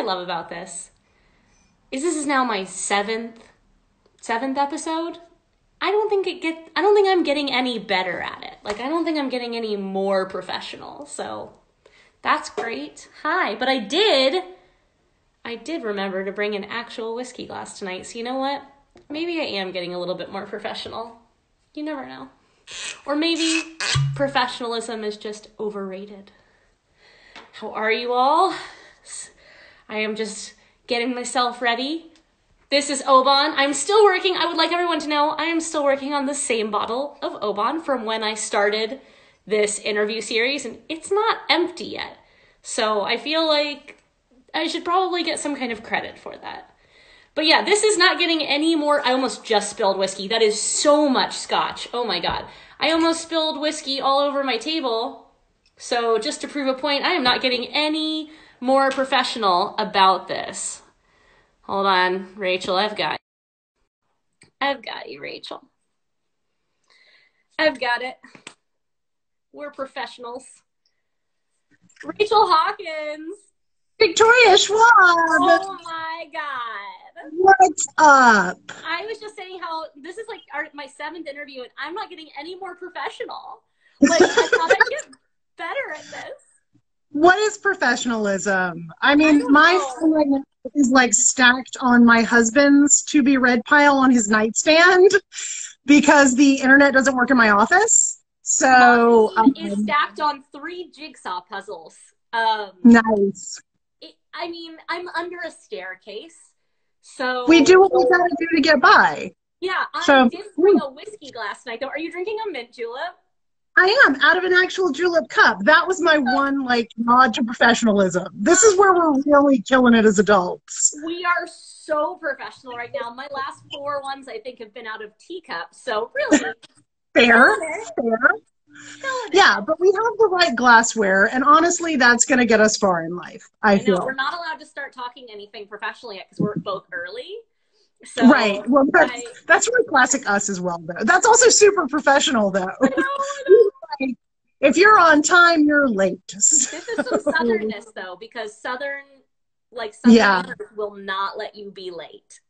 I love about this? Is this is now my seventh seventh episode? I don't think it get I don't think I'm getting any better at it. Like I don't think I'm getting any more professional. So that's great. Hi, but I did I did remember to bring an actual whiskey glass tonight. So you know what? Maybe I am getting a little bit more professional. You never know. Or maybe professionalism is just overrated. How are you all? I am just getting myself ready. This is Oban. I'm still working. I would like everyone to know I am still working on the same bottle of Oban from when I started this interview series, and it's not empty yet. So I feel like I should probably get some kind of credit for that. But yeah, this is not getting any more. I almost just spilled whiskey. That is so much scotch. Oh my god. I almost spilled whiskey all over my table. So just to prove a point, I am not getting any more professional about this. Hold on, Rachel, I've got I've got you, Rachel. I've got it. We're professionals. Rachel Hawkins. Victoria Schwab. Oh my god. What's up? I was just saying how this is like our, my seventh interview and I'm not getting any more professional. Like I thought I'd get better at this. What is professionalism? I mean, I my phone right now is like stacked on my husband's to be read pile on his nightstand because the internet doesn't work in my office. So Mine is um, stacked on three jigsaw puzzles. Um, nice. it, I mean, I'm under a staircase, so We do what we gotta do to get by. Yeah, I So- did bring a whiskey glass tonight. Though, are you drinking a mint julep? I am out of an actual julep cup. That was my one like nod to professionalism. This is where we're really killing it as adults. We are so professional right now. My last four ones, I think, have been out of teacups. So really, Fair, fair. Yeah, but we have the right glassware, and honestly, that's going to get us far in life. I I know feel. we're not allowed to start talking anything professionally yet because we're both early. So right. Well, that's, I, that's really classic us as well, though. That's also super professional, though. I know, I know. If you're on time, you're late. This is some southernness though, because southern, like southern Yeah. will not let you be late.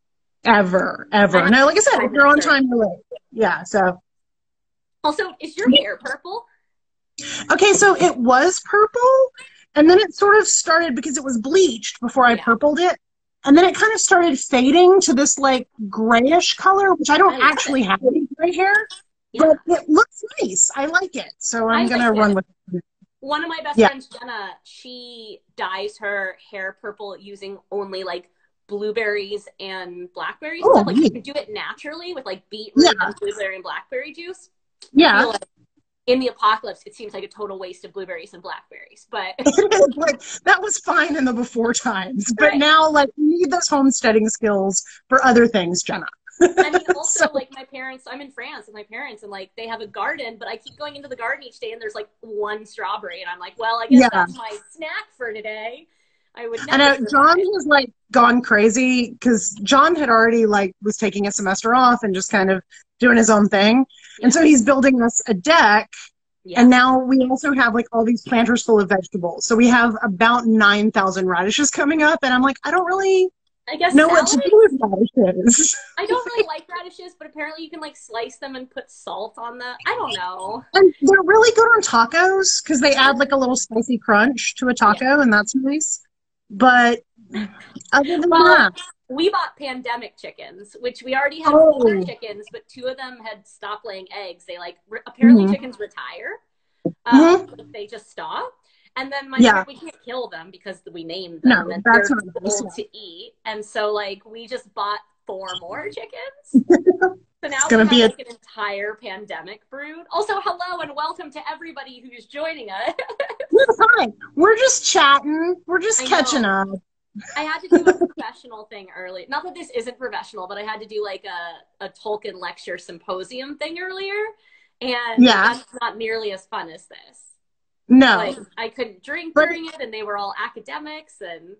ever, ever. No, like I said, if you're on time, you're late. Yeah. So Also, is your hair purple? okay, so it was purple, and then it sort of started because it was bleached before I Yeah. purpled it. And then it kind of started fading to this like grayish color, which I don't oh, I love actually have any gray hair. Yeah. but it looks nice. I like it, so I'm I gonna run with it. One of my best Yeah. friends, Jenna, she dyes her hair purple using only like blueberries and blackberries. Oh, so, like you can do it naturally with like beetroot Yeah. and blueberry and blackberry juice. Yeah, like in the apocalypse, it seems like a total waste of blueberries and blackberries. But like that was fine in the before times, but Right. now like you need those homesteading skills for other things, Jenna. I mean, also So- like my parents. I'm in France with my parents, and like they have a garden, but I keep going into the garden each day, and there's like one strawberry, and I'm like, well, I guess Yeah. that's my snack for today. I would. Uh, never know John has like gone crazy because John had already like was taking a semester off and just kind of doing his own thing, and so he's building us a deck Yeah. And now we also have like all these planters full of vegetables. So we have about 9,000 radishes coming up. And I'm like, I don't really I guess know what to do with radishes. I don't really like radishes, but apparently you can like slice them and put salt on them. I don't know. And they're really good on tacos because they add like a little spicy crunch to a taco, and that's nice. But other than Well, that, We bought pandemic chickens, which we already had Oh. four chickens, but two of them had stopped laying eggs. They like re- apparently Mhm. chickens retire. Um, if they just stop. And then my Yeah. we can't kill them because we named No, them and that's they're old to eat. And so like we just bought four more chickens. So now it's gonna be a- like an entire pandemic brood. Also, hello and welcome to everybody who's joining us. we're. We're just chatting. We're just I catching know. up. I had to do a professional thing early. Not that this isn't professional, but I had to do like a, a Tolkien lecture symposium thing earlier. And Yeah. that's not nearly as fun as this. No. Like I couldn't drink But- during it and they were all academics and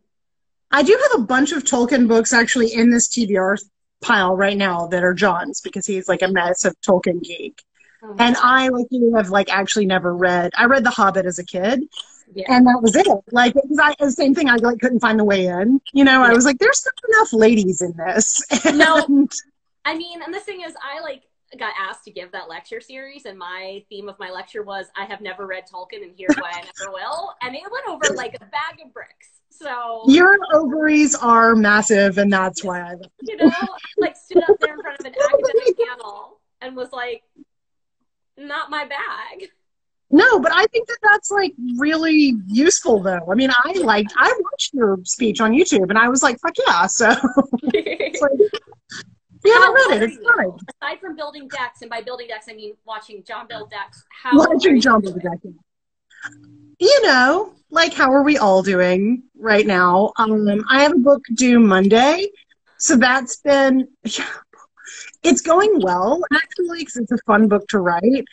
I do have a bunch of Tolkien books actually in this TBR pile right now that are John's because he's like a massive Tolkien geek. oh And I, like you, have like actually never read. I read The Hobbit as a kid, Yeah. and that was it. Like, it was I, the same thing. I like couldn't find the way in. You know, I was like, there's not enough ladies in this. No. I mean, and the thing is, I like got asked to give that lecture series, and my theme of my lecture was I have never read Tolkien, and here's why I never will. And it went over like a bag of bricks. So your ovaries are massive, and that's why I. you know, like stood up there in front of an academic panel and was like, not my bag. No, but I think that that's like really useful, though. I mean, I liked, I watched your speech on YouTube, and I was like, fuck yeah. So if haven't read it, it's fine. Aside from building decks, and by building decks, I mean watching John build decks. How are Watching you John doing? Belushi. You know, like how are we all doing right now? Um, I have a book due Monday, so that's been yeah, it's going well actually because it's a fun book to write.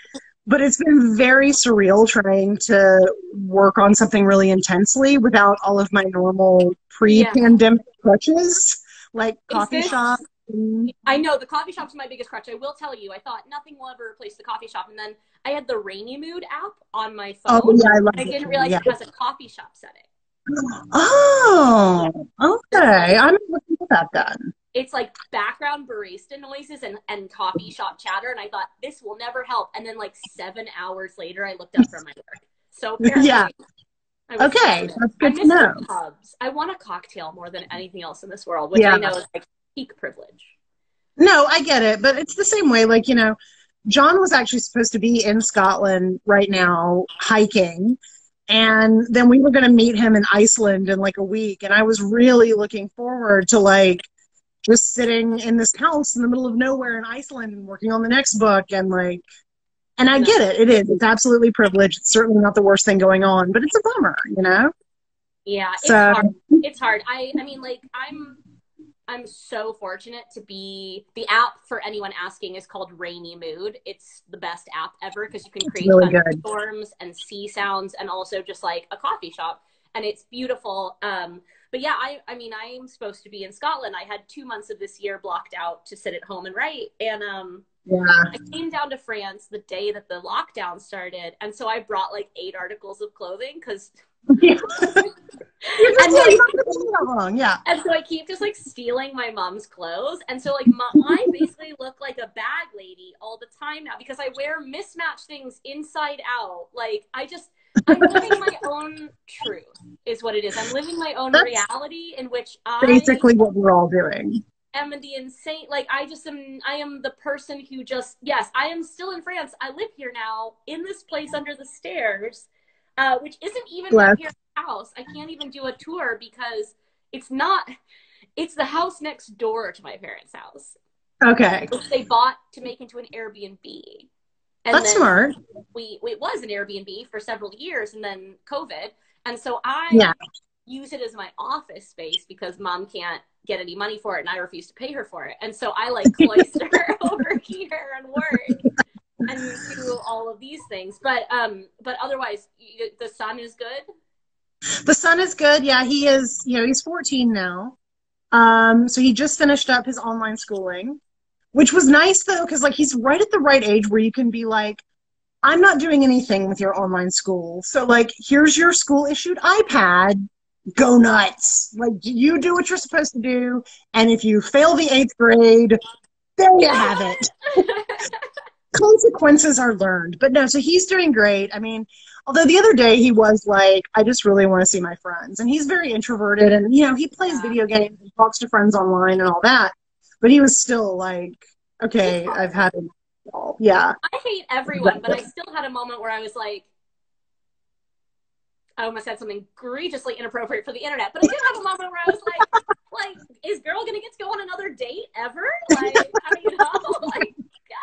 But it's been very surreal trying to work on something really intensely without all of my normal pre-pandemic crutches like coffee this- shop. I know the coffee shop's my biggest crutch. I will tell you, I thought nothing will ever replace the coffee shop, and then I had the Rainy Mood app on my oh, phone. Oh yeah, I love I it. didn't realize Yeah. it has a coffee shop setting. Oh, okay. I'm looking for that then. It's like background barista noises and, and coffee shop chatter, and I thought this will never help. And then like seven hours later, I looked up from my work. So Yeah. I Okay, that's I good to know. pubs. I want a cocktail more than anything else in this world, which Yeah. I know is like peak privilege. No, I get it, but it's the same way. Like, you know, John was actually supposed to be in Scotland right now hiking. And then we were going to meet him in Iceland in like a week. And I was really looking forward to like just sitting in this house in the middle of nowhere in Iceland and working on the next book. And like, and I get it. It is. It's absolutely privileged. It's certainly not the worst thing going on, but it's a bummer, you know? Yeah, it's So- hard. It's hard. I I mean, like I'm I'm so fortunate to be the app for anyone asking is called Rainy Mood. It's the best app ever because you can create really thunderstorms and sea sounds and also just like a coffee shop and it's beautiful. Um, but yeah, I I mean I'm supposed to be in Scotland. I had two months of this year blocked out to sit at home and write, and um, Yeah. I came down to France the day that the lockdown started, and so I brought like eight articles of clothing because You're And, yeah, like- you're not gonna do that wrong. Yeah. And so I keep just like stealing my mom's clothes. And so like my, I basically look like a bag lady all the time now because I wear mismatched things inside out. Like I just I'm living my own truth is what it is. I'm living my own That's reality in which I Basically what we're all doing. am the insane like I just am I am the person who just yes, I am still in France. I live here now in this place under the stairs. Uh, which isn't even my parents' house. I can't even do a tour because it's not it's the house next door to my parents' house, Okay. which they bought to make into an Airbnb. And That's smart. we it was an Airbnb for several years and then COVID. And so I Yeah. use it as my office space because mom can't get any money for it and I refuse to pay her for it. And so I like cloister over here and work and do all of these things. But um but otherwise you, the son is good. The son is good. Yeah, he is, you know, he's 14 now. Um, so he just finished up his online schooling, which was nice though, because like he's right at the right age where you can be like, I'm not doing anything with your online school. So like, here's your school issued iPad. Go nuts. Like you do what you're supposed to do. And if you fail the eighth grade, there you have it. consequences are learned. But no, so he's doing great. I mean, although the other day he was like, I just really want to see my friends. And he's very introverted and, you know, he plays Yeah. video games and talks to friends online and all that. But he was still like, okay, I've had it all. Yeah. I hate everyone, but I still had a moment where I was like, I almost said something egregiously inappropriate for the internet, but I did have a moment where I was like, like, is girl gonna get to go on another date ever? Like, I you know, like,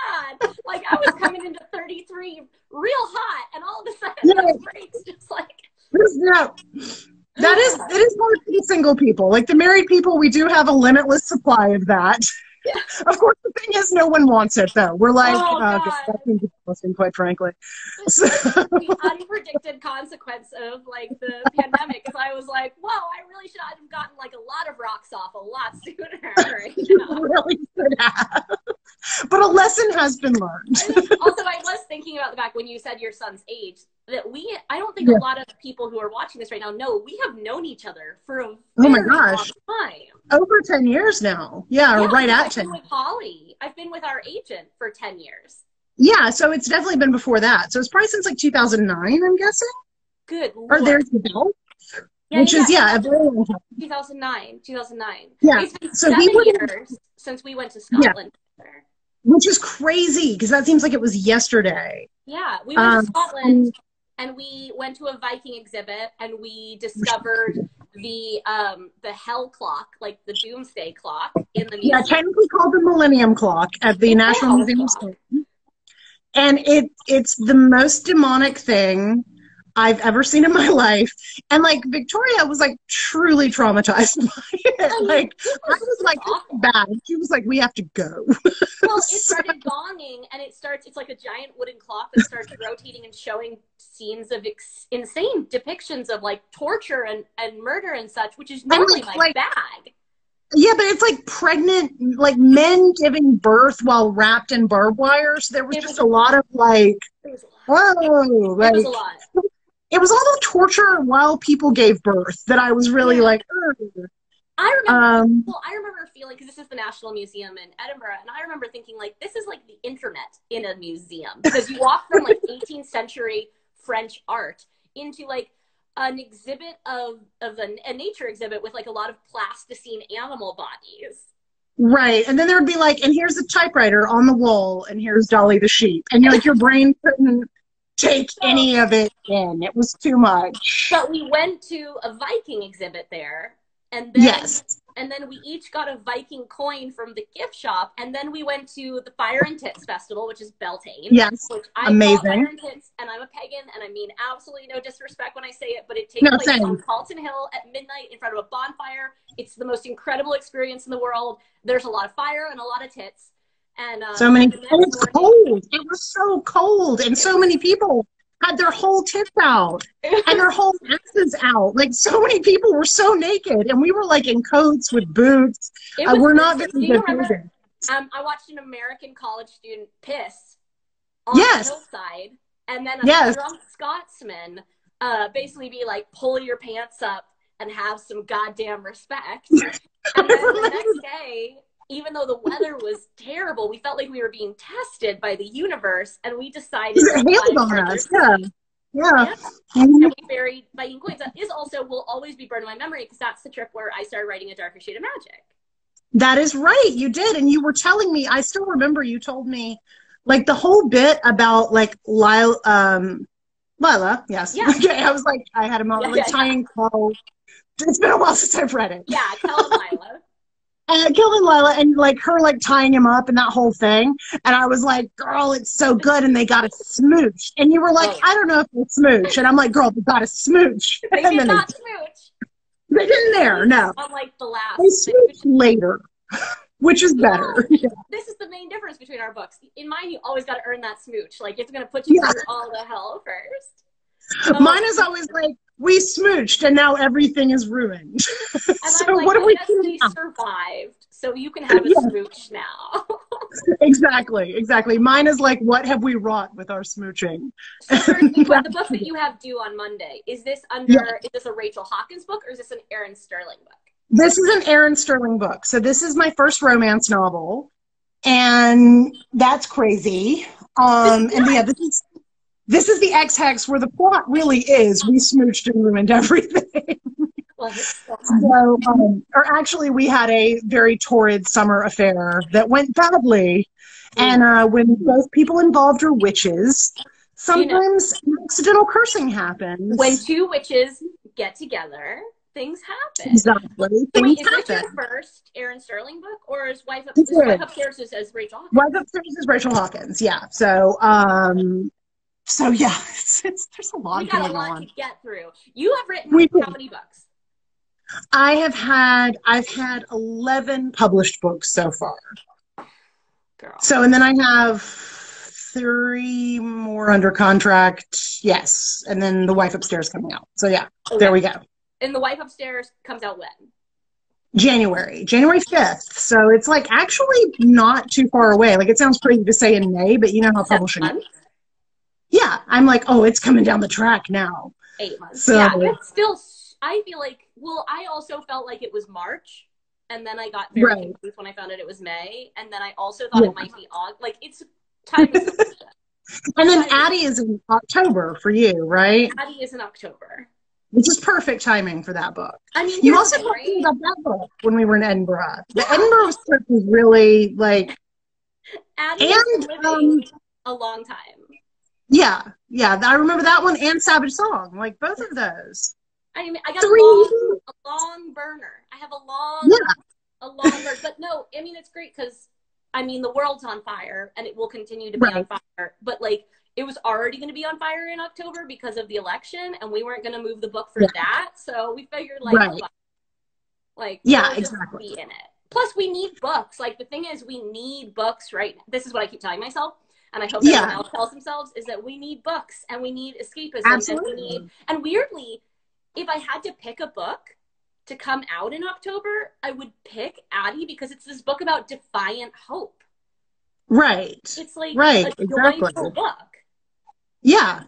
God, like I was coming into 33 real hot, and all of a sudden Yeah. the breaks just like, no, that is, it is hard for the single people. Like the married people, we do have a limitless supply of that. Yeah. Of course, the thing is, no one wants it though. We're like, Oh, uh, God. that seems quite frankly. So, the unpredicted consequence of like the pandemic is I was like, whoa, I really should have gotten like a lot of rocks off a lot sooner. You really should have. but a lesson has been learned. also, I was thinking about the fact when you said your son's age that we, I don't think Yeah. a lot of people who are watching this right now know we have known each other for a Oh my gosh. long time. Over 10 years now. Yeah, Yeah, right at I've 10. been with Holly. I've been with our agent for 10 years. Yeah, so it's definitely been before that. So it's probably since like 2009, I'm guessing. Good Or there's the bell, Yeah, which yeah, is, yeah, a very long time. 2009. 2009. Yeah, so seven he years since we went to Scotland together. which is crazy because that seems like it was yesterday. Yeah, we went Um, to Scotland and we went to a Viking exhibit and we discovered the um the hell clock, like the doomsday clock in the museum. Yeah, technically called the Millennium Clock at the The National Museum of Clock. Scotland. And it it's the most demonic thing I've ever seen in my life. And like Victoria was like truly traumatized by it. Like I was like, this awful. is bad. She was like, we have to go. Well, it started gonging, and it starts. It's like a giant wooden clock that starts rotating and showing scenes of ex- insane depictions of like torture and, and murder and such, which is normally like- my like- bag. Yeah, but it's like pregnant, like men giving birth while wrapped in barbed wire. So there was It just was- a lot of like, whoa, like was a lot. It was all the torture while people gave birth that I was really Yeah. like, Ugh. I remember. um, well, I remember feeling because this is the National Museum in Edinburgh, and I remember thinking like this is like the internet in a museum because you walk from like 18th century French art into like an exhibit of of a, a nature exhibit with like a lot of plasticine animal bodies. right. And then there would be like, and here's a typewriter on the wall, and here's Dolly the sheep, and you're like, your brain couldn't take any of it in. It was too much. But we went to a Viking exhibit there, and then Yes. and then we each got a Viking coin from the gift shop, and then we went to the Fire and Tits Festival, which is Beltane. Yes. Which I Amazing. Fire and Tits, and I'm a pagan, and I mean absolutely no disrespect when I say it, but it takes No, place same. on Calton Hill at midnight in front of a bonfire. It's the most incredible experience in the world. There's a lot of fire and a lot of tits, and uh, So many, and it's morning- cold. It was so cold, and so many people had their whole tits out and their whole asses out. Like so many people were so naked, and we were like in coats with boots. Uh, we're not very good remember? Um, I watched an American college student piss on Yes. the hillside, and then a Yes. drunk Scotsman uh, basically be like, "Pull your pants up and have some goddamn respect." and then the next day, even though the weather was terrible, we felt like we were being tested by the universe, and we decided It to hailed on us. Yeah. Yeah. Yeah. Mhm. And we buried Viking coins. That is also will always be burned in my memory because that's the trip where I started writing a darker shade of magic. That is right. You did. And you were telling me, I still remember you told me like the whole bit about like Lila, um, Lila, yes. Yeah. Okay. I was like, I had a moment Yeah, like yeah, tying Kel. It's been a while since I've read it. Yeah, Kel and Lila. And Kelvin Lila and like her like tying him up and that whole thing. And I was like, girl, it's so good. And they got a smooch. And you were like, Oh. I don't know if they smooch. And I'm like, girl, they got a smooch. They and did not smooch. they, they didn't there. No. Unlike the last. They smooched later, which is better. No, this is the main difference between our books. In mine, you always got to earn that smooch. Like it's going to put you Yeah. through all the hell first. Mine is always like, we smooched and now everything is ruined. And so I'm like, what do we do survived, so you can have a Yeah. smooch now. Exactly, exactly. Mine is like, what have we wrought with our smooching? Kirsty, the book that you have due on Monday is this under? Yeah. Is this a Rachel Hawkins book or is this an Erin Sterling book? This is an Erin Sterling book. So this is my first romance novel, and that's crazy. Um, and yeah, this is this is the Ex Hex where the plot really is we smooched and ruined everything. So um, or actually, we had a very torrid summer affair that went badly. And uh, when both people involved are witches, sometimes accidental cursing happens. when two witches get together, things happen. exactly So things wait, is this your first Erin Sterling book, or is Wife, Up, is Wife. Upstairs is as Rachel Hawkins? Wife Upstairs is Rachel Hawkins. Yeah. So, um, so yeah, it's, it's, there's a lot We got a lot on. to get through. You have written We how many books? I have had I've had 11 published books so far. Girl. So, and then I have three more under contract. Yes. And then The Wife Upstairs coming out. So, yeah, there we go. And The Wife Upstairs comes out when? January, January 5th. So it's like actually not too far away. Like it sounds crazy to say in May, but you know how publishing. fun? I'm like, oh, it's coming down the track now. Eight months. So- yeah, it's still. I feel like. Well, I also felt like it was March, and then I got very Right. confused when I found out it was May, and then I also thought Yeah. it might be August. Like it's time is so precious. And then Addie is in October for you, right? Addie is in October. Which is perfect timing for that book. I mean, You also talked to me right? about that book when we were in Edinburgh. The Edinburgh trip was really like, Addie and um, a long time. Yeah, yeah. I remember that one and Savage Song, like both of those. I mean, I got Three. a long, a long burner. I have a long, Yeah. a long burner. But no, I mean, it's great because I mean, the world's on fire and it will continue to be on fire. But like, it was already going to be on fire in October because of the election, and we weren't going to move the book for Yeah. that. So we figured, like, Right. like, Yeah, we'll exactly. be in it. Plus, we need books. Like, the thing is, we need books, right? This is what I keep telling myself. And I hope Yeah. everyone else tells themselves is that we need books and we need escapism Absolutely. and we need and weirdly, if I had to pick a book to come out in October, I would pick Addie because it's this book about defiant hope. Right. It's like Right, a exactly. joyful book. Yeah.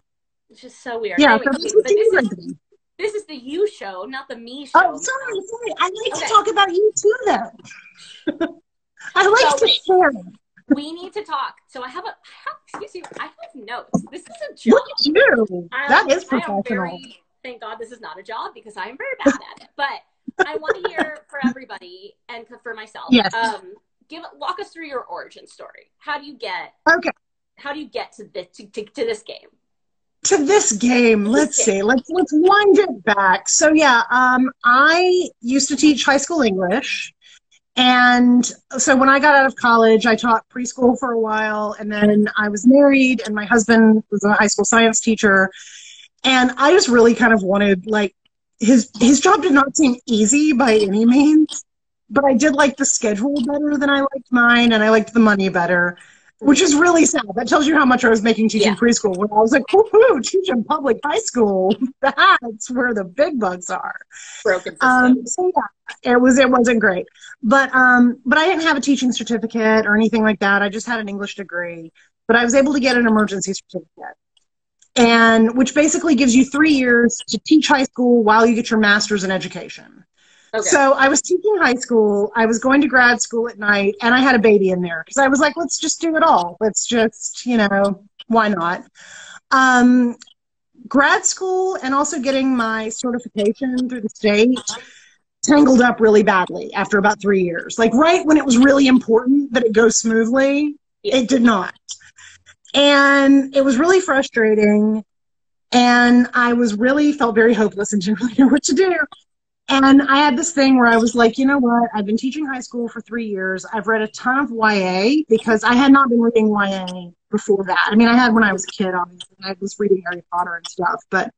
It's just so weird. Yeah. Anyway, so this is but this the is, this is the you show, not the me show. Oh, sorry, sorry. I like Okay. to talk about you too, though. I like So to wait. share. We need to talk. So I have a I have, excuse me, I have notes. This is a job. Look at you. I- That is I professional. very, thank God this is not a job because I am very bad at it. But I want to hear for everybody and for myself. Yes. Um, give walk us through your origin story. How do you get? Okay. How do you get to this to, to, to this game? to this game let's see let's let's wind it back so yeah um i used to teach high school english and so when i got out of college i taught preschool for a while and then i was married and my husband was a high school science teacher. And i just really kind of wanted like his his job did not seem easy by any means but i did like the schedule better than i liked mine and i liked the money better which is really sad. That tells you how much I was making teaching Yeah. preschool. When I was like, woohoo, teaching public high school. That's where the big bucks are. Broken system. Um, so yeah, it was it wasn't great, but um, but I didn't have a teaching certificate or anything like that. I just had an English degree, but I was able to get an emergency certificate, and which basically gives you three years to teach high school while you get your master's in education. Okay. So I was teaching high school. I was going to grad school at night, and I had a baby in there because I was like, let's just do it all. Let's just, you know, why not? Um, grad school and also getting my certification through the state tangled up really badly after about three years. Like right when it was really important that it go smoothly, Yeah. it did not. And it was really frustrating. And I was really felt very hopeless and didn't really know what to do. And I had this thing where I was like, you know what? I've been teaching high school for three years. I've read a ton of YA because I had not been reading YA before that. I mean, I had when I was a kid, obviously. I was reading Harry Potter and stuff. But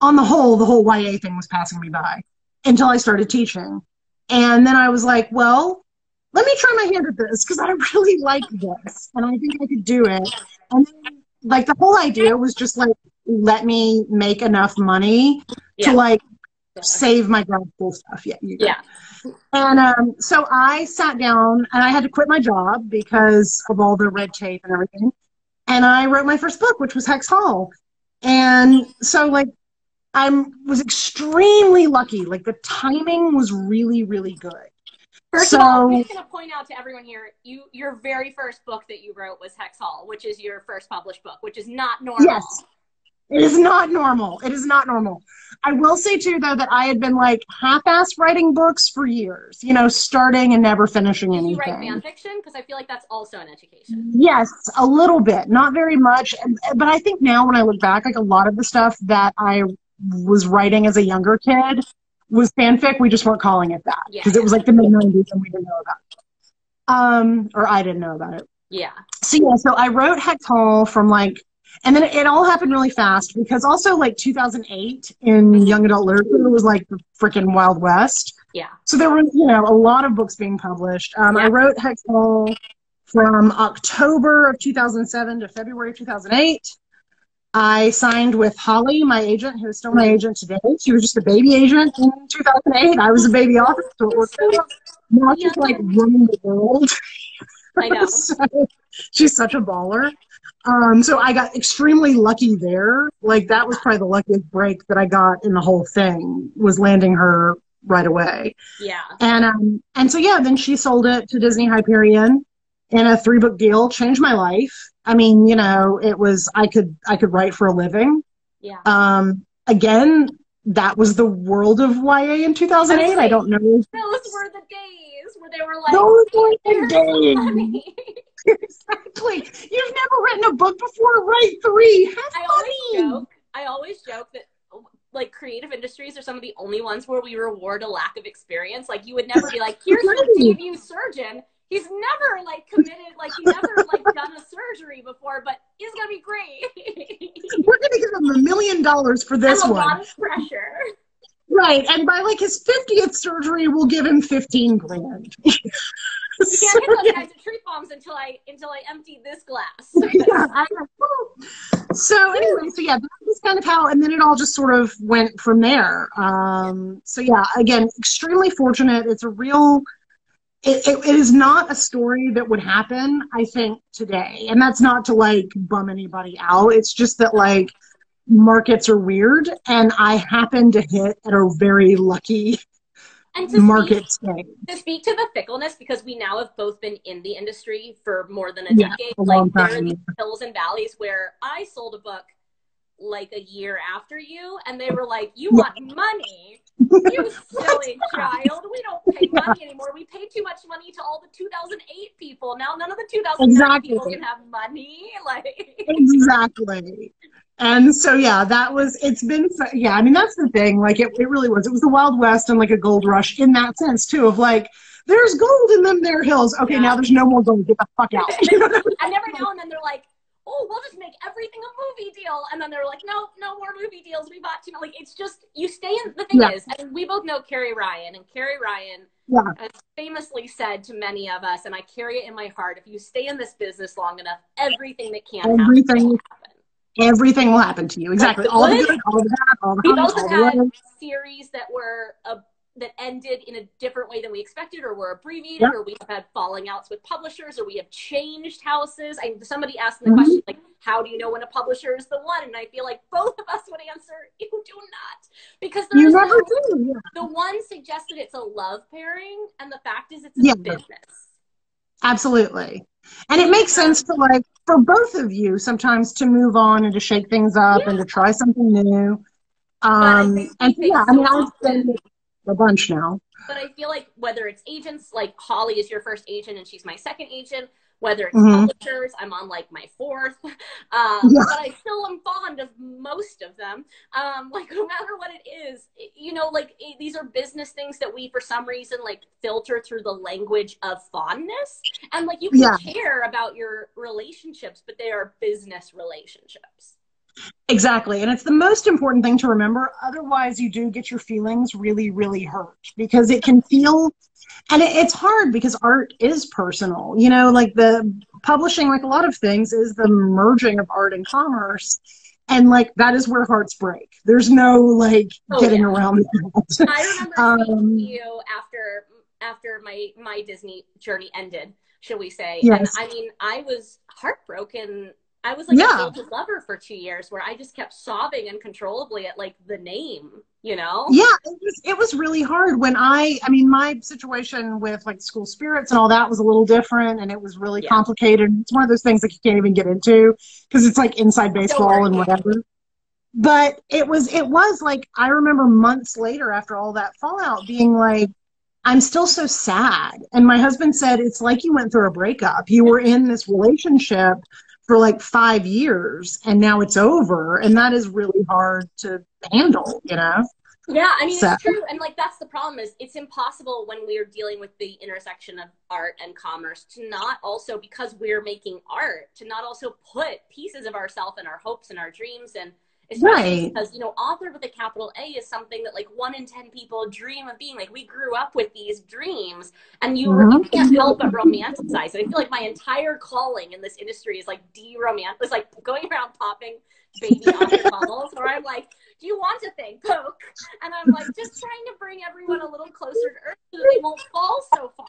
on the whole, the whole YA thing was passing me by until I started teaching. And then I was like, well, let me try my hand at this because I really like this and I think I could do it. And then, like, the whole idea was just like, let me make enough money Yeah. to like save my grad school stuff. Yeah. You yeah. And um, so I sat down and I had to quit my job because of all the red tape and everything. And I wrote my first book, which was Hex Hall. And so, like, I was extremely lucky. Like, the timing was really, really good. First of all, I'm just going to point out to everyone here, you your very first book that you wrote was Hex Hall, which is your first published book, which is not normal. Yes. It is not normal. It is not normal. I will say too, though, that I had been like half-ass writing books for years. You know, starting and never finishing Did you write anything. fan fiction? Because I feel like that's also an education. Yes, a little bit, not very much. But I think now when I look back, like a lot of the stuff that I was writing as a younger kid was fanfic. We just weren't calling it that Yeah. because it was like the mid '90s and we didn't know about it. Um, or I didn't know about it. Yeah. So yeah, so I wrote Hall from like, and then it, it all happened really fast because also like 2008 in young adult literature was like the freaking Wild West. Yeah. So there were, you know, a lot of books being published. Um, I wrote Hex Hall from October of 2007 to February of 2008. I signed with Holly, my agent, who is still my agent today. She was just a baby agent in 2008. I was a baby author, so it worked out. Now she's like running the world. I know. so, she's such a baller. Um, so I got extremely lucky there. Like that was probably the luckiest break that I got in the whole thing was landing her right away. Yeah. And um and so yeah, then she sold it to Disney Hyperion in a three book deal, changed my life. I mean, you know, it was I could I could write for a living. Yeah. Um again, that was the world of YA in 2008. I don't know. Those were the days where they were like, Those were the days. money." exactly. You've never written a book before, write three. Have I always joke. I always joke that like creative industries are some of the only ones where we reward a lack of experience. Like you would never be like, here's Right. debut surgeon. He's never like committed, like he's never like done a surgery before, but he's gonna be great. We're gonna give him a million dollars for this a one. lot of pressure. Right. And by like his 50th surgery, we'll give him 15 grand. You can't hit those guys with truth bombs until I until I empty this glass. yeah, So anyway, so yeah, that was kind of how, and then it all just sort of went from there. Um, so yeah, again, extremely fortunate. It's a real. It, it, it is not a story that would happen, I think, today, and that's not to like bum anybody out. It's just that like markets are weird, and I happen to hit at a very lucky And to market speak, to speak to the fickleness, because we now have both been in the industry for more than a Yeah, decade. a like there are these hills and valleys where I sold a book like a year after you, and they were like, "You want money? You silly child. We don't pay money anymore. We paid too much money to all the 2008 people. Now none of the 2009 Exactly. people can have money. Like, exactly and so yeah that was it's been yeah i mean that's the thing like it, it really was it was the wild west and like a gold rush in that sense too of like there's gold in them there hills okay Yeah. now there's no more gold get the fuck out know I mean? and every now and then they're like, "Oh, we'll just make everything a movie deal," and then they're like, "No, no more movie deals. We bought too." Like, it's just you stay in. The thing Yeah. is, and we both know Carrie Ryan, and Carrie Ryan yeah has famously said to many of us, and I carry it in my heart: if you stay in this business long enough, everything that can happen Everything. happen. Everything will happen to you exactly all the good- all the bad all the We highs both all have the had series that were a, that ended in a different way than we expected, or were abbreviated, Yeah. or we have had falling outs with publishers, or we have changed houses. I, somebody asked the Mhm. question like, "How do you know when a publisher is the one?" And I feel like both of us would answer, "You do not," because you never no, do yeah. the one suggested it's a love pairing, and the fact is it's a Yeah. business. absolutely and it makes sense to like for both of you sometimes to move on and to shake things up and to try something new. Um and yeah i mean i've been a bunch now. But I feel like whether it's agents, like Holly is your first agent and she's my second agent, whether it's Mhm. publishers, I'm on like my fourth. Um, Yeah. But I still am fond of most of them. Um, like no matter what it is, you know, like these are business things that we, for some reason, like filter through the language of fondness. And like you can Yeah. care about your relationships, but they are business relationships. Exactly. And it's the most important thing to remember. Otherwise, you do get your feelings really, really hurt because it can feel, and it, it's hard because art is personal. You know, like the publishing, like a lot of things, is the merging of art and commerce. And like that is where hearts break. There's no like Oh, getting yeah. around that. I remember Um, you after after my my Disney journey ended, shall we say? Yes. And I mean, I was heartbroken. I was like Yeah. a lover for two years, where I just kept sobbing uncontrollably at like the name, you know? yeah it was it was really hard when i i mean my situation with like school spirits and all that was a little different and it was really Yeah. complicated. It's one of those things that you can't even get into because it's like inside baseball and whatever. But it was it was like i remember months later after all that fallout being like i'm still so sad. And my husband said it's like you went through a breakup. You were in this relationship for like five years and now it's over. And that is really hard to handle you know Yeah, I mean So- it's true, and like that's the problem is it's impossible when we're dealing with the intersection of art and commerce to not also because we're making art to not also put pieces of ourselves and our hopes and our dreams and especially Right. because you know author with a capital A is something that like one in ten people dream of being. Like we grew up with these dreams, and you, you Mhm. can't help but romanticize. it. I feel like my entire calling in this industry is like de-romant. It's like going around popping baby author bubbles, where I'm like, "Do you want a thing, poke?" And I'm like, just trying to bring everyone a little closer to earth so that they won't fall so far.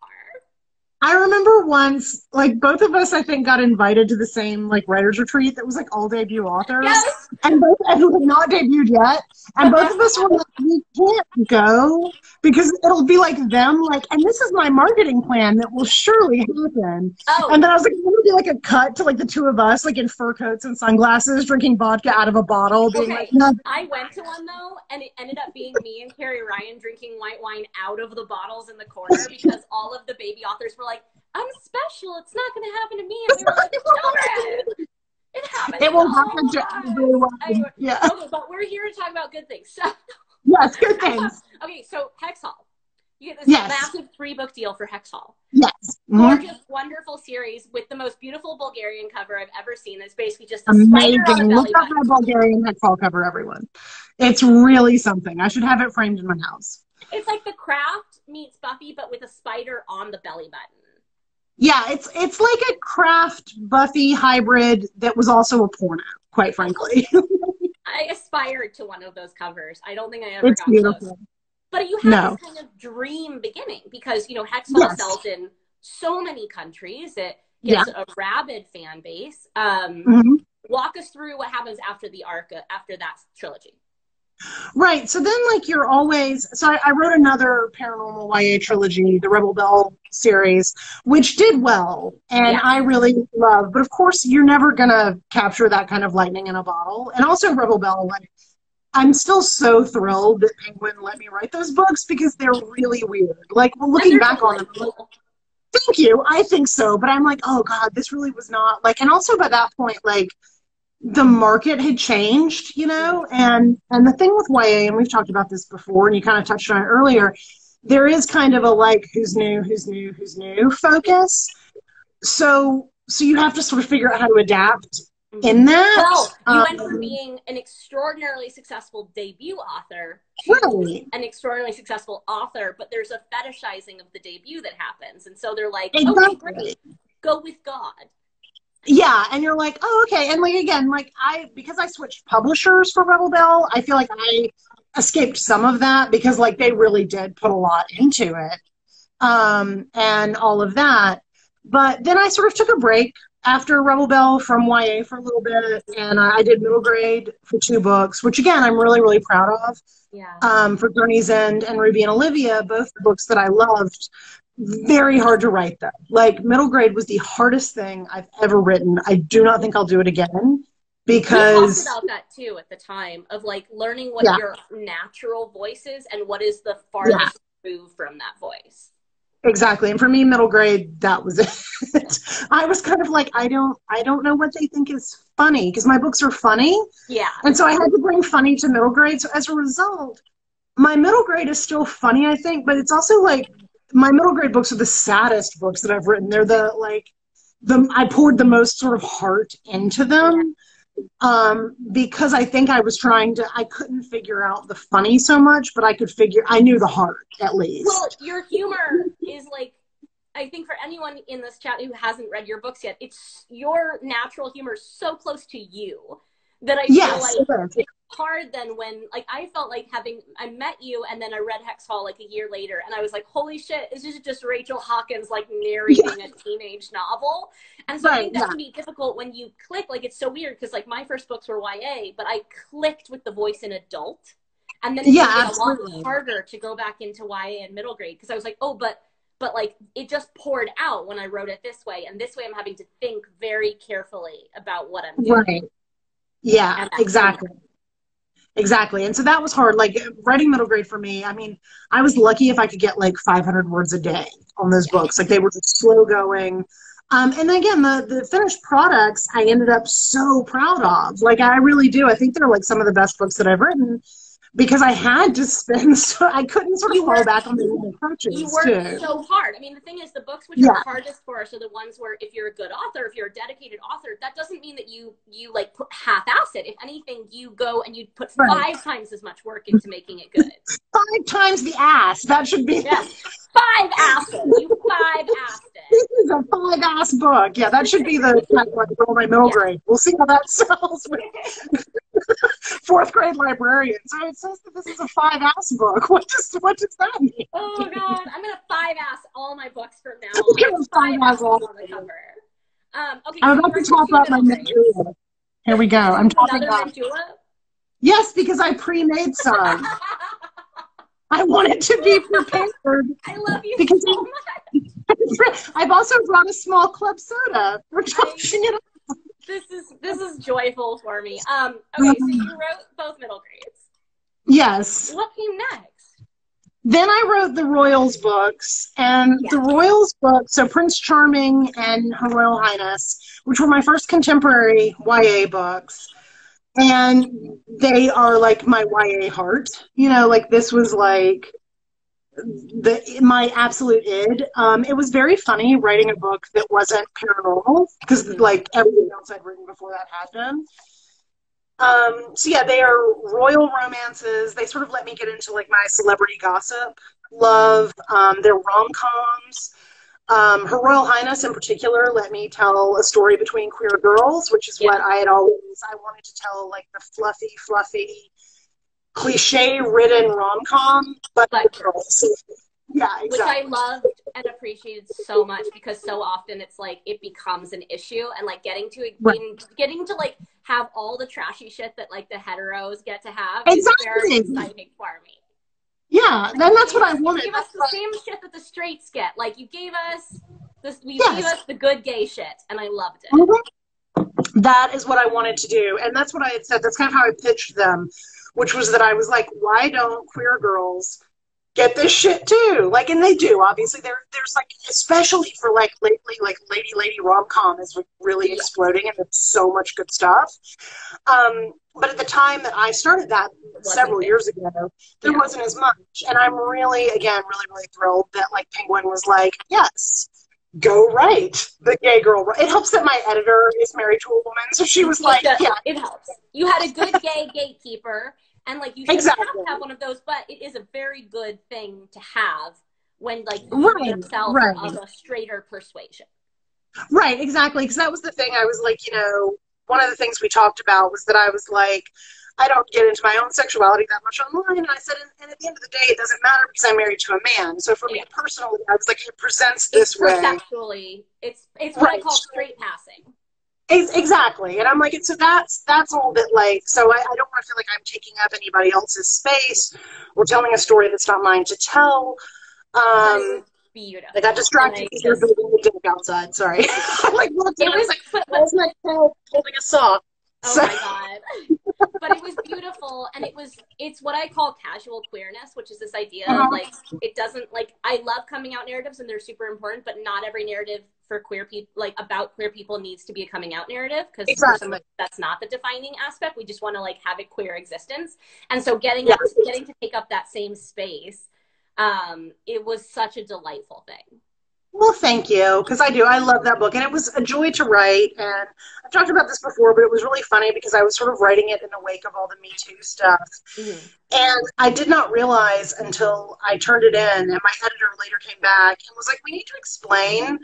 I remember once, like both of us, I think, got invited to the same like writers retreat that was like all debut authors, Yes. and both and we had not debuted yet, and uh-huh. both of us were like, we can't go because it'll be like them, like, and this is my marketing plan that will surely happen. Oh, And then I was like, it's gonna be like a cut to like the two of us, like in fur coats and sunglasses, drinking vodka out of a bottle, being Okay. like, no, I went to one though, and it ended up being me and Carrie Ryan drinking white wine out of the bottles in the corner because all of the baby authors were like, "I'm special. It's not going to happen to me." And we were like, "Children, it happens. it will happen to lives." everyone. Anyway, Yeah. Okay, but we're here to talk about good things. So, Yes, good things. okay, so Hex Hall. You get this Yes. massive three book deal for Hex Hall. Yes. Mhm. Wonderful series with the most beautiful Bulgarian cover I've ever seen. It's basically just a spider on a Amazing. Look at my Bulgarian Hex Hall cover, everyone. It's really something. I should have it framed in my house. It's like the craft meets Buffy, but with a spider on the belly button. Yeah, it's it's like a craft Buffy hybrid that was also a porno, quite frankly. I aspired to one of those covers. I don't think I ever it's got close. beautiful. But you have No. this kind of dream beginning because you know Hex Yes. sells in so many countries. It gets a rabid fan base. Um, Mhm. Walk us through what happens after the arc after that trilogy. Right. So then, like, you're always. So I, I wrote another paranormal YA trilogy, the Rebel Belle series, which did well, and Yeah. I really love. But of course, you're never gonna capture that kind of lightning in a bottle. And also, Rebel Belle, like, I'm still so thrilled that Penguin let me write those books because they're really weird. Like, well, looking back on them, delightful. thank you. I think so, but I'm like, oh god, this really was not like. And also by that point, like the market had changed, you know, and and the thing with YA, and we've talked about this before, and you kind of touched on it earlier. There is kind of a like who's new, who's new, who's new focus. So so you have to sort of figure out how to adapt in that. Well, you Um, went from being an extraordinarily successful debut author to Right. an extraordinarily successful author, but there's a fetishizing of the debut that happens. And so they're like, okay, great, go with God. Yeah, and you're like, oh, okay. And like again, like I because I switched publishers for Rebel Belle, I feel like I escaped some of that because like they really did put a lot into it. Um and all of that. But then I sort of took a break after Rebel Belle from YA for a little bit and I, did middle grade for two books, which again I'm really, really proud of. Yeah. Um, for Journey's End and Ruby and Olivia, both the books that I loved. Very hard to write though. Like middle grade was the hardest thing I've ever written. I do not think I'll do it again we because talked about that too at the time of like learning what Yeah. your natural voice is and what is the farthest move from that voice. exactly. And for me, middle grade, that was it. I was kind of like, I don't, I don't know what they think is funny because my books are funny, Yeah. and so I had to bring funny to middle grade. So as a result, my middle grade is still funny, I think, but it's also like my middle grade books are the saddest books that I've written. They're the like the I poured the most sort of heart into them. Um, because I think I was trying to I couldn't figure out the funny so much, but I could figure I knew the heart at least. Well, your humor is like, I think for anyone in this chat who hasn't read your books yet, it's your natural humor so close to you that I yes. feel like. Hard then when like I felt like having I met you and then I read Hex Hall like a year later and I was like, holy shit, is this just Rachel Hawkins like narrating a teenage novel? And so I think that yeah. can be difficult when you click. Like it's so weird because like my first books were YA, but I clicked with the voice in adult. And then it Yeah, a lot harder to go back into YA and middle grade because I was like, oh, but but like it just poured out when I wrote it this way, and this way I'm having to think very carefully about what I'm doing. Right. Yeah, exactly. Exactly. And so that was hard. Like writing middle grade for me, I mean, I was lucky if I could get like 500 words a day on those books. Like they were just slow going. Um, and again, the, the finished products I ended up so proud of. Like I really do. I think they're like some of the best books that I've written. Because I had to spend so I couldn't sort of You fall worked- back on the approaches you work too. so hard. I mean, the thing is, the books which Yeah. are hardest for us are the ones where, if you're a good author, if you're a dedicated author, that doesn't mean that you you like put half-ass it. If anything, you go and you put Right. five times as much work into making it good. Five times the ass. That should be Yeah, five asses. You five assed it. this is a five ass book. Yeah, that should be the for my middle Yeah. grade. We'll see how that sells fourth grade librarian. So it says that this is a five ass book. What does what does that mean? Oh god, I'm gonna five ass all my books from now I'm on. gonna five ass all on the cover. Um, okay, I'm about to top up my. Mandula. Here we go. I'm topping Another up. Mandula? Yes, because I pre-made some. I wanted to be prepared. I love you Because so much. I've also brought a small club soda for tossing it up. This is this is joyful for me. Um, okay, so you wrote both middle grades. Yes. What came next? Then I wrote the Royals books, and the Royals books, so Prince Charming and Her Royal Highness, which were my first contemporary YA books. And they are like my YA heart. You know, like this was like the my absolute id. Um, it was very funny writing a book that wasn't paranormal because like everything else I'd written before that had been. Um, so yeah, they are royal romances. They sort of let me get into like my celebrity gossip love. Um, they're rom coms. Um, Her Royal Highness, in particular, let me tell a story between queer girls, which is Yeah. what I had always I wanted to tell, like the fluffy, fluffy, cliche-ridden rom com, but But- girls. Yeah, Which. I loved and appreciated so much because so often it's like it becomes an issue and like getting to Right. getting to like have all the trashy shit that like the heteros get to have Exactly. is very exciting for me. yeah, then that's what I You wanted. gave us the same shit that the straights get. Like you gave us this, you Yes. gave us the good gay shit, and I loved it. Mhm. That is what I wanted to do. And that's what I had said. That's kind of how I pitched them, which was that I was like, why don't queer girls get this shit too? Like, and they do. Obviously, there, there's like, especially for like lately, like Lady Lady rom com is really exploding and there's so much good stuff. Um, but at the time that I started that several years ago, there Yeah. wasn't as much. And I'm really, again, really, really thrilled that like Penguin was like, yes, go write the gay girl. It helps that my editor is married to a woman, so she was like, it, yeah, it helps. You had a good gay gatekeeper, and like you should Exactly. have have one of those. But it is a very good thing to have when like you Right, yourself right. of a straighter persuasion. right, exactly. Because that was the thing. I was like, you know, one of the things we talked about was that I was like, I don't get into my own sexuality that much online. And I said, and, and at the end of the day, it doesn't matter because I'm married to a man. So for me personally, I was like, it presents this it's way. perceptually, it's it's what I call straight passing. Ex- Exactly. And I'm like, so that's that's all that like so I, I don't want to feel like I'm taking up anybody else's space or telling a story that's not mine to tell. Um beautiful. I got distracted because you're building the dick outside. Sorry. I'm like, looked It was was, like, isn't that girl holding a saw? Oh So- my god. but it was beautiful and it was it's what I call casual queerness, which is this idea Uh-huh. of like it doesn't like I love coming out narratives and they're super important, but not every narrative for queer people like about queer people needs to be a coming out narrative because Exactly. that's not the defining aspect. We just want to like have a queer existence. And so getting Yeah. up getting to take up that same space, um, it was such a delightful thing. Well, thank you, because I do. I love that book, and it was a joy to write. And I've talked about this before, but it was really funny because I was sort of writing it in the wake of all the Me Too stuff. And I did not realize until I turned it in, and my editor later came back and was like, "We need to explain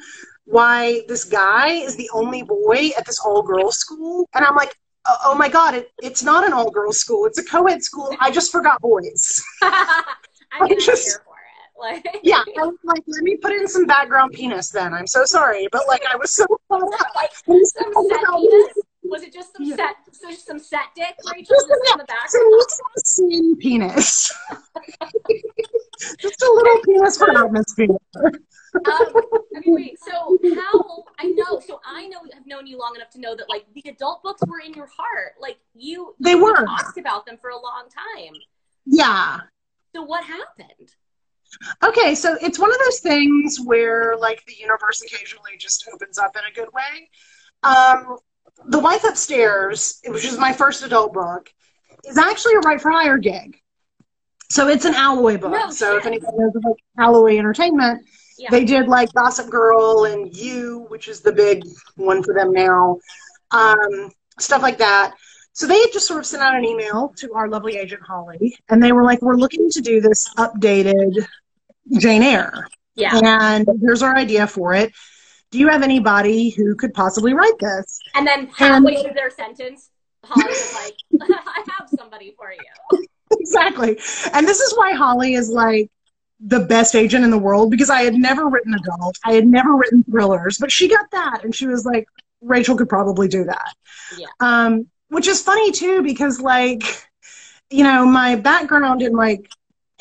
why this guy is the only boy at this all-girls school." And I'm like, "Oh, oh my god, it, it's not an all-girls school; it's a co-ed school. I just forgot boys." I just- here for it. Like yeah, I was like, "Let me put in some background penis." Then I'm so sorry, but like I was so caught up. like some set about penis? Was it just some Yeah. set? So some set dick, Rachel, Just just a- in the back? So it's scene penis. Just a little penis for atmosphere. Um, okay, wait. So how? I know. So I know. Have known you long enough to know that like the adult books were in your heart. Like you, They you were. talked about them for a long time. Yeah. So what happened? Okay, so it's one of those things where like the universe occasionally just opens up in a good way. Um, the Wife Upstairs, which is my first adult book, is actually a write for hire gig. So it's an Alloy book. No so if anybody knows about Alloy Entertainment, Yeah. they did like Gossip Girl and You, which is the big one for them now, um, stuff like that. So they just sort of sent out an email to our lovely agent Holly, and they were like, "We're looking to do this updated Jane Eyre, yeah. and here's our idea for it. Do you have anybody who could possibly write this?" And then halfway through their sentence, Holly was like, I have somebody for you. exactly. And this is why Holly is like the best agent in the world because I had never written adult, I had never written thrillers, but she got that, and she was like, Rachel could probably do that. Yeah. Um, which is funny too because like, you know, my background in like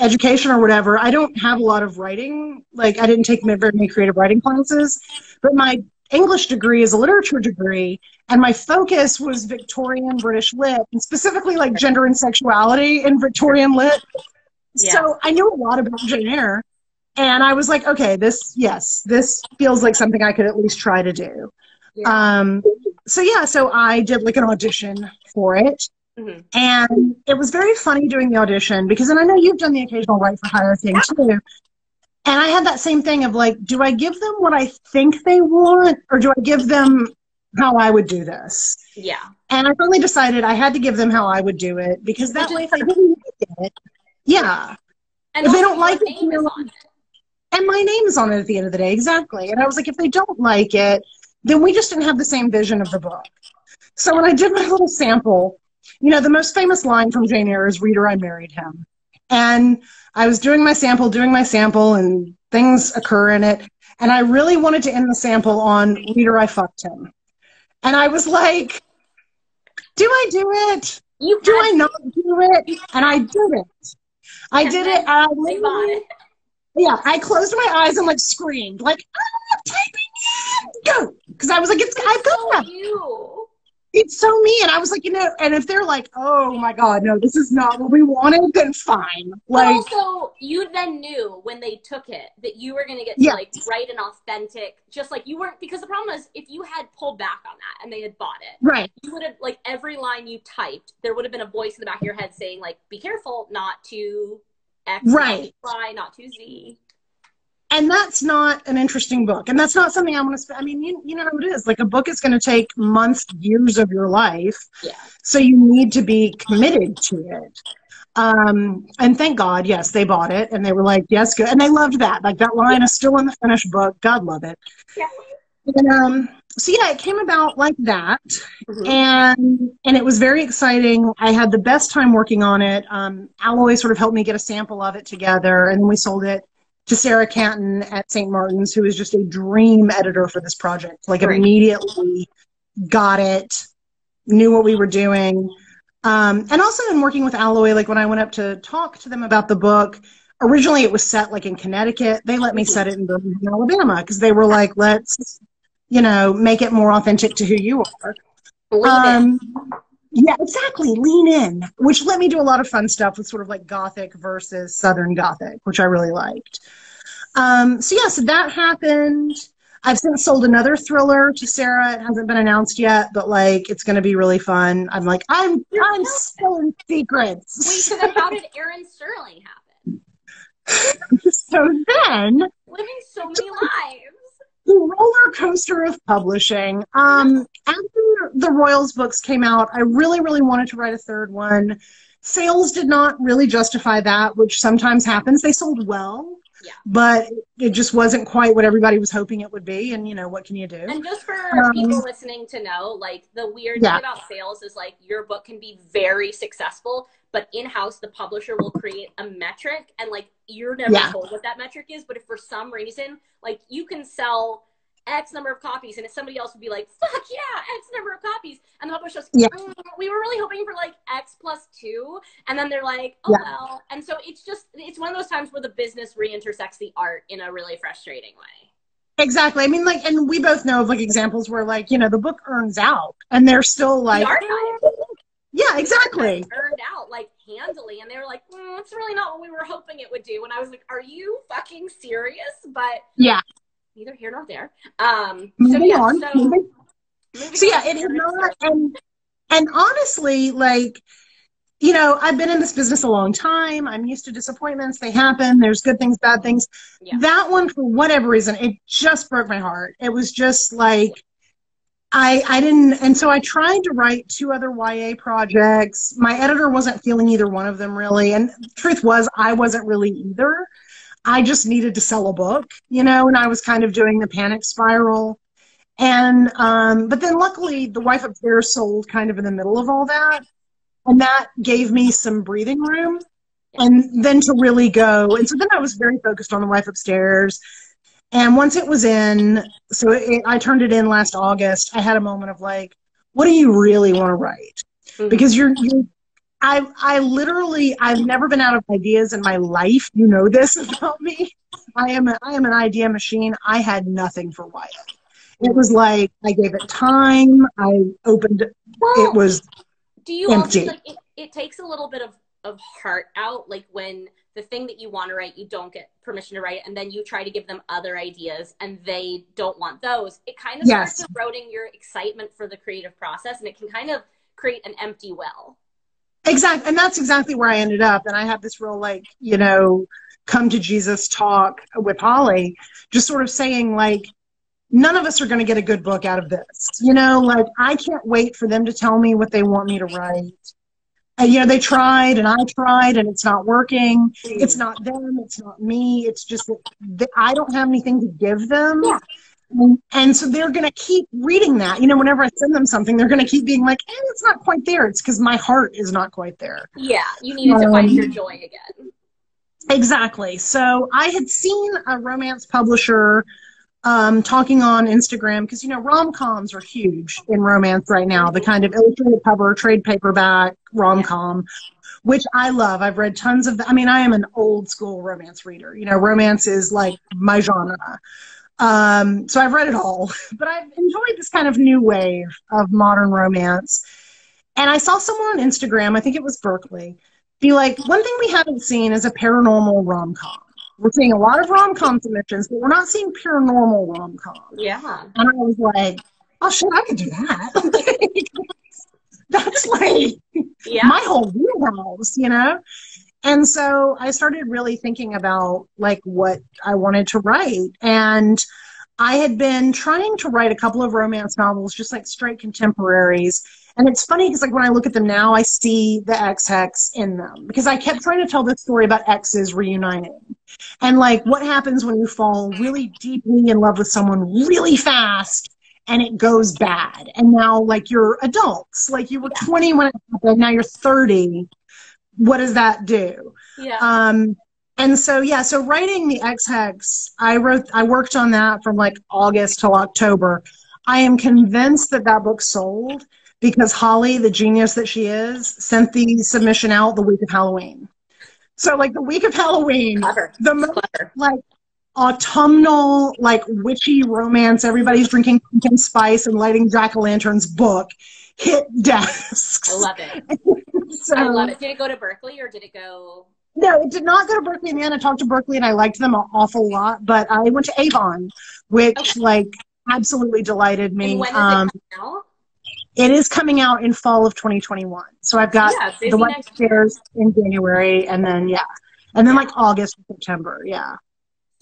education or whatever, I don't have a lot of writing. Like, I didn't take very many creative writing classes, but my English degree is a literature degree, and my focus was Victorian British lit, and specifically like gender and sexuality in Victorian lit. Yeah. So I knew a lot about Jane Eyre, and I was like, okay, this yes, this feels like something I could at least try to do. Yeah. Um, so yeah, so I did like an audition for it, Mhm. and it was very funny doing the audition because, and I know you've done the occasional write for hire thing too. And I had that same thing of like, do I give them what I think they want, or do I give them how I would do this? Yeah. And I finally decided I had to give them how I would do it because that way, if they didn't like it, yeah. And If they don't like it, you know, it. And my name is on it at the end of the day, exactly. And I was like, if they don't like it, then we just didn't have the same vision of the book. So when I did my little sample, you know, the most famous line from Jane Eyre is "Reader, I married him," and I was doing my sample, doing my sample, and things occur in it, and I really wanted to end the sample on "Reader, I fucked him," and I was like, "Do I do it? You Do I not do it?" And I did it. I did it. I to think about literally- it. yeah, I closed my eyes and like screamed, like, ah, I'm typing it, go, because I was like, it's I've got So. It's so me, and I was like, you know, and if they're like, oh my god, no, this is not what we wanted, then fine. But Like, also, you then knew when they took it that you were going to get to like write an authentic, just like you weren't. Because the problem is, if you had pulled back on that and they had bought it, right, you would have like every line you typed, there would have been a voice in the back of your head saying like, "Be careful, not to X, Right. not to Y, not to Z." and that's not an interesting book, and that's not something i want to spend. I mean, you you know how it is. Like a book is going to take months, years of your life, Yeah. so you need to be committed to it. Um, and thank God, yes, they bought it, and they were like, yes, good, and they loved that. Like that line is still in the finished book. God love it. Yeah. And, um, so yeah, it came about like that, Mhm. and and it was very exciting. I had the best time working on it. Um, Alloy sort of helped me get a sample of it together, and then we sold it to Sarah Cantin at St. Martin's, who is just a dream editor for this project. Like immediately got it, knew what we were doing. Um, and also in working with Alloy, like when I went up to talk to them about the book, originally it was set like in Connecticut. They let me Mhm. set it in Birmingham, Alabama, because they were like, let's, you know, make it more authentic to who you are. Um, yeah, exactly. Lean in, which let me do a lot of fun stuff with sort of like Gothic versus Southern Gothic, which I really liked. Um, so yeah, so that happened. I've since sold another thriller to Sarah. It hasn't been announced yet, but like it's going to be really fun. I'm like, I'm I'm still in Wait, secrets. so then how did Erin Sterling happen? so then Living so many lives. The roller coaster of publishing. Um, after the Royals books came out, I really, really wanted to write a third one. Sales did not really justify that, which sometimes happens. They sold well, Yeah. but it just wasn't quite what everybody was hoping it would be. And you know, what can you do? And just for Um, people listening to know, like the weird Yeah. thing about sales is like your book can be very successful, but in house the publisher will create a metric and like you're never Yeah. told what that metric is. But if for some reason, like you can sell X number of copies and if somebody else would be like, fuck yeah, X number of copies. And the publisher goes, Yeah. "Mm, we were really hoping for like X plus two. And then they're like, oh Yeah. well. And so it's just, it's one of those times where the business reintersects the art in a really frustrating way. Exactly. I mean, like, and we both know of like examples where, like, you know, the book earns out, and they're still like, the. Yeah, exactly. earned out like handily and they were like mm, it's really not what we were hoping it would do and i was like are you fucking serious but Yeah. neither here nor there um so yeah on. so, Moving so yeah it Aaron not and and honestly like you know, I've been in this business a long time. I'm used to disappointments. They happen. There's good things, bad things. Yeah. That one, for whatever reason, it just broke my heart. It was just like, I, I didn't, and so I tried to write two other YA projects. My editor wasn't feeling either one of them really. And truth was, I wasn't really either. I just needed to sell a book, you know, and I was kind of doing the panic spiral. And, um, but then luckily the wife upstairs sold kind of in the middle of all that and that gave me some breathing room and then to really go and so then i was very focused on the wife upstairs and once it was in so it, i turned it in last august i had a moment of like what do you really want to write? Mhm. because you're you i i literally i've never been out of ideas in my life. You know this about me. I am a, i am an idea machine. I had nothing for YA. It was like i gave it time. I opened Well, it was do you empty. also like it, it takes a little bit of of heart out like when the thing that you want to write you don't get permission to write and then you try to give them other ideas and they don't want those it kind of Yes. starts eroding your excitement for the creative process and it can kind of create an empty well Exactly. And that's exactly where I ended up. And I had this real, like, you know, come to Jesus talk with Holly, just sort of saying, like, none of us are going to get a good book out of this. You know, like, I can't wait for them to tell me what they want me to write. And, you know, they tried and I tried and it's not working. It's not them. It's not me. It's just that I don't have anything to give them. Yeah. And, so they're going to keep reading that. You know, whenever I send them something, they're going to keep being like, eh, it's not quite there. It's because my heart is not quite there. yeah you needed to find Um, your joy again Exactly. So I had seen a romance publisher um, talking on Instagram because, you know, rom coms are huge in romance right now, the kind of illustrated cover, trade paperback rom com. Which I love. I've read tons of. The, I mean, I am an old school romance reader. You know, romance is like my genre. Um, so I've read it all, but I've enjoyed this kind of new wave of modern romance. And I saw someone on Instagram, I think it was Berkley, be like, one thing we haven't seen is a paranormal rom com. We're seeing a lot of rom com submissions, but we're not seeing paranormal rom com. yeah And I was like, oh shit, I could do that. That's like yeah my whole wheelhouse, you know? And so I started really thinking about like what I wanted to write. And I had been trying to write a couple of romance novels, just like straight contemporaries. And it's funny because like when I look at them now, I see the Ex Hex in them because I kept trying to tell this story about exes reuniting and like what happens when you fall really deeply in love with someone really fast and it goes bad. And now like you're adults, like you were 20 when it happened, now you're 30. What does that do? yeah Um, and so yeah, so writing the Ex Hex, I wrote, I worked on that from like August till October. I am convinced that that book sold because Holly, the genius that she is, sent the submission out the week of Halloween. So like the week of Halloween, clever the most clever like autumnal, like witchy romance, everybody's drinking pumpkin spice and lighting jack o' lanterns book hit desks. i love it so, i love it did it go to Berkley or did it go No, it did not go to Berkley in the end. I talked to Berkley and I liked them an awful lot, but I went to Avon, which Okay. like absolutely delighted me. and when is Um, it coming out it is coming out in fall of 2021. So I've got yeah the one upstairs in January and then yeah. And then like August, September, yeah.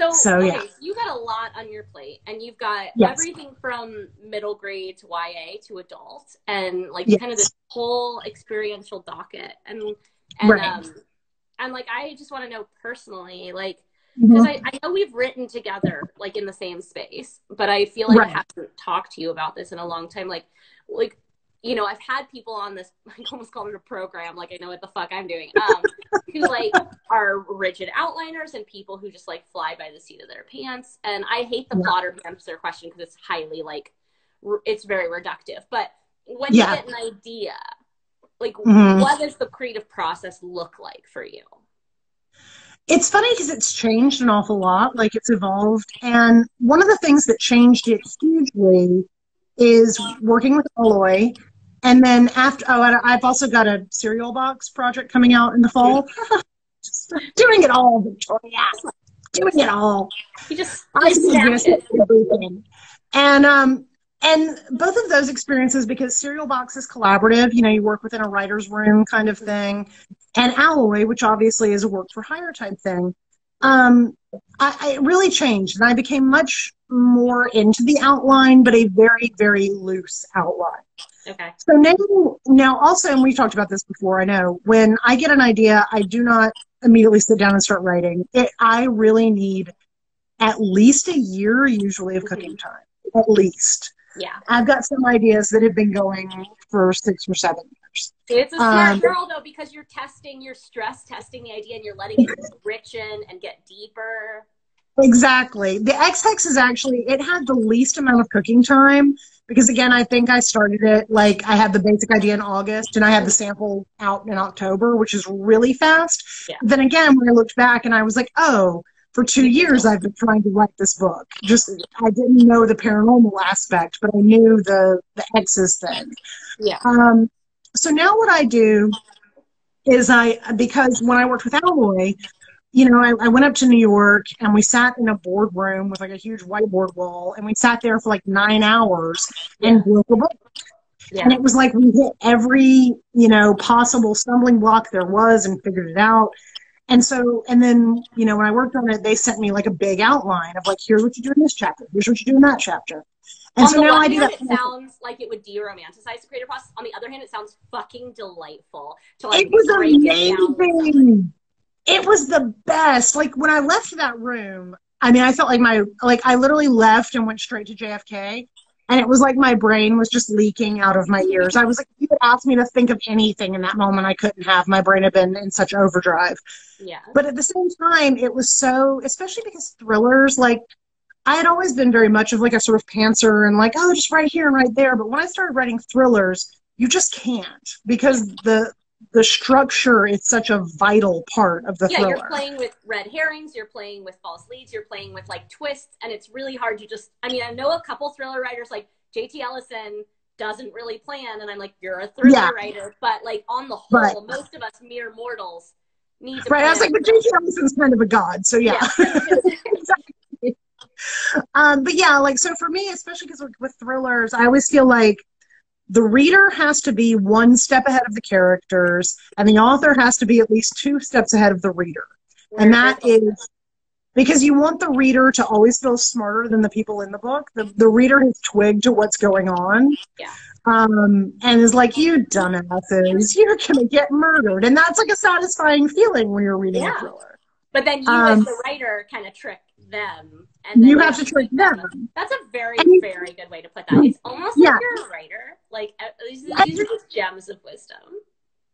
So, So, okay, yeah. so you got a lot on your plate, and you've got Yes. everything from middle grade to YA to adult, and like Yes. kind of this whole experiential docket, and and Right. um, and like I just want to know personally, like because I, I know we've written together like in the same space, but I feel like Right. I haven't talked to you about this in a long time. Like, like you know, I've had people on this. I almost called it a program. Like I know what the fuck I'm doing. Um, who like are rigid outliners and people who just like fly by the seat of their pants. And I hate the Yeah. plotter answer question because it's highly like r- it's very reductive. But when Yeah. you get an idea, like Mhm. what does the creative process look like for you? It's funny because it's changed an awful lot, like it's evolved. And one of the things that changed it hugely is working with Alloy. And then after, oh, I've also got a Serial Box project coming out in the fall. Doing it all, Victoria. Doing it all. You just, I just suggest it. everything. And um, and both of those experiences because Serial Box is collaborative, you know, you work within a writer's room kind of thing, and Alloy, which obviously is a work for hire type thing, um, I, I really changed and I became much more into the outline, but a very, very loose outline. Okay. So now, now also, and we've talked about this before, I know, when I get an idea, I do not immediately sit down and start writing. It, I really need at least a year, usually, of cooking mm-hmm. time. At least. Yeah. I've got some ideas that have been going for six or seven years. It's a smart Um, girl though because you're testing, you're stress testing the idea, and you're letting it richen and get deeper. Exactly. The Ex Hex is actually, it had the least amount of cooking time because, again, I think I started it like I had the basic idea in August and I had the sample out in October, which is really fast. Yeah. Then again, when I looked back and I was like, oh, for two years I've been trying to write this book. Just, I didn't know the paranormal aspect, but I knew the, the X's thing. Yeah. Um, so now what I do is I, because when I worked with Alloy, you know, I, I went up to New York and we sat in a boardroom with like a huge whiteboard wall and we sat there for like nine hours and broke a book. Yeah. And it was like we hit every, you know, possible stumbling block there was and figured it out. And so, and then, you know, when I worked on it, they sent me like a big outline of like, here's what you do in this chapter, here's what you do in that chapter. And On so now I do hand, that. it sounds like it would de-romanticize the creative process. On the other hand, it sounds fucking delightful to like it was break it down with somebody. amazing. It was the best. Like when I left that room, I mean, I felt like my like I literally left and went straight to JFK, and it was like my brain was just leaking out of my ears. I was like, you could ask me to think of anything in that moment, I couldn't have. My brain had been in such overdrive. Yeah. But at the same time, it was so, especially because thrillers, like, I had always been very much of like a sort of pantser and like, oh, just right here and right there. But when I started writing thrillers, you just can't because the the structure is such a vital part of the yeah, thriller. you're playing with red herrings, you're playing with false leads, you're playing with like twists, and it's really hard to just. I mean, I know a couple thriller writers like JT Ellison doesn't really plan, and I'm like, you're a thriller Yeah. writer, but like on the whole, Right. most of us mere mortals need to. right. I was like, but J.T. Ellison's kind of a god, so yeah. exactly. Um, but yeah, like so for me, especially because with thrillers, I always feel like the reader has to be one step ahead of the characters, and the author has to be at least two steps ahead of the reader. and that is because you want the reader to always feel smarter than the people in the book. The, the reader has twigged to what's going on. Yeah. Um, and is like, you dumbasses, you're gonna get murdered. And that's like a satisfying feeling when you're reading Yeah. a thriller. But then you, Um, as the writer, kind of trick them, and then You have to trick them. That's a very, you- very good way to put that. It's almost Yeah. like you're a writer. Like these, these are just gems of wisdom.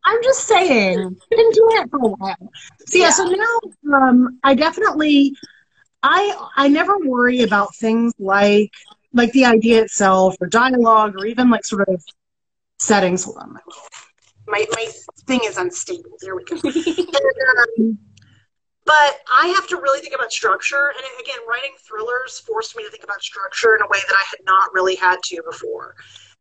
I'm just saying, been doing it for a while. So yeah, Yeah. so now um, I definitely, I I never worry about things like like the idea itself or dialogue or even like sort of settings. Hold on, my my thing is unstable. There we go. And, um, but I have to really think about structure, and again, writing thrillers forced me to think about structure in a way that I had not really had to before,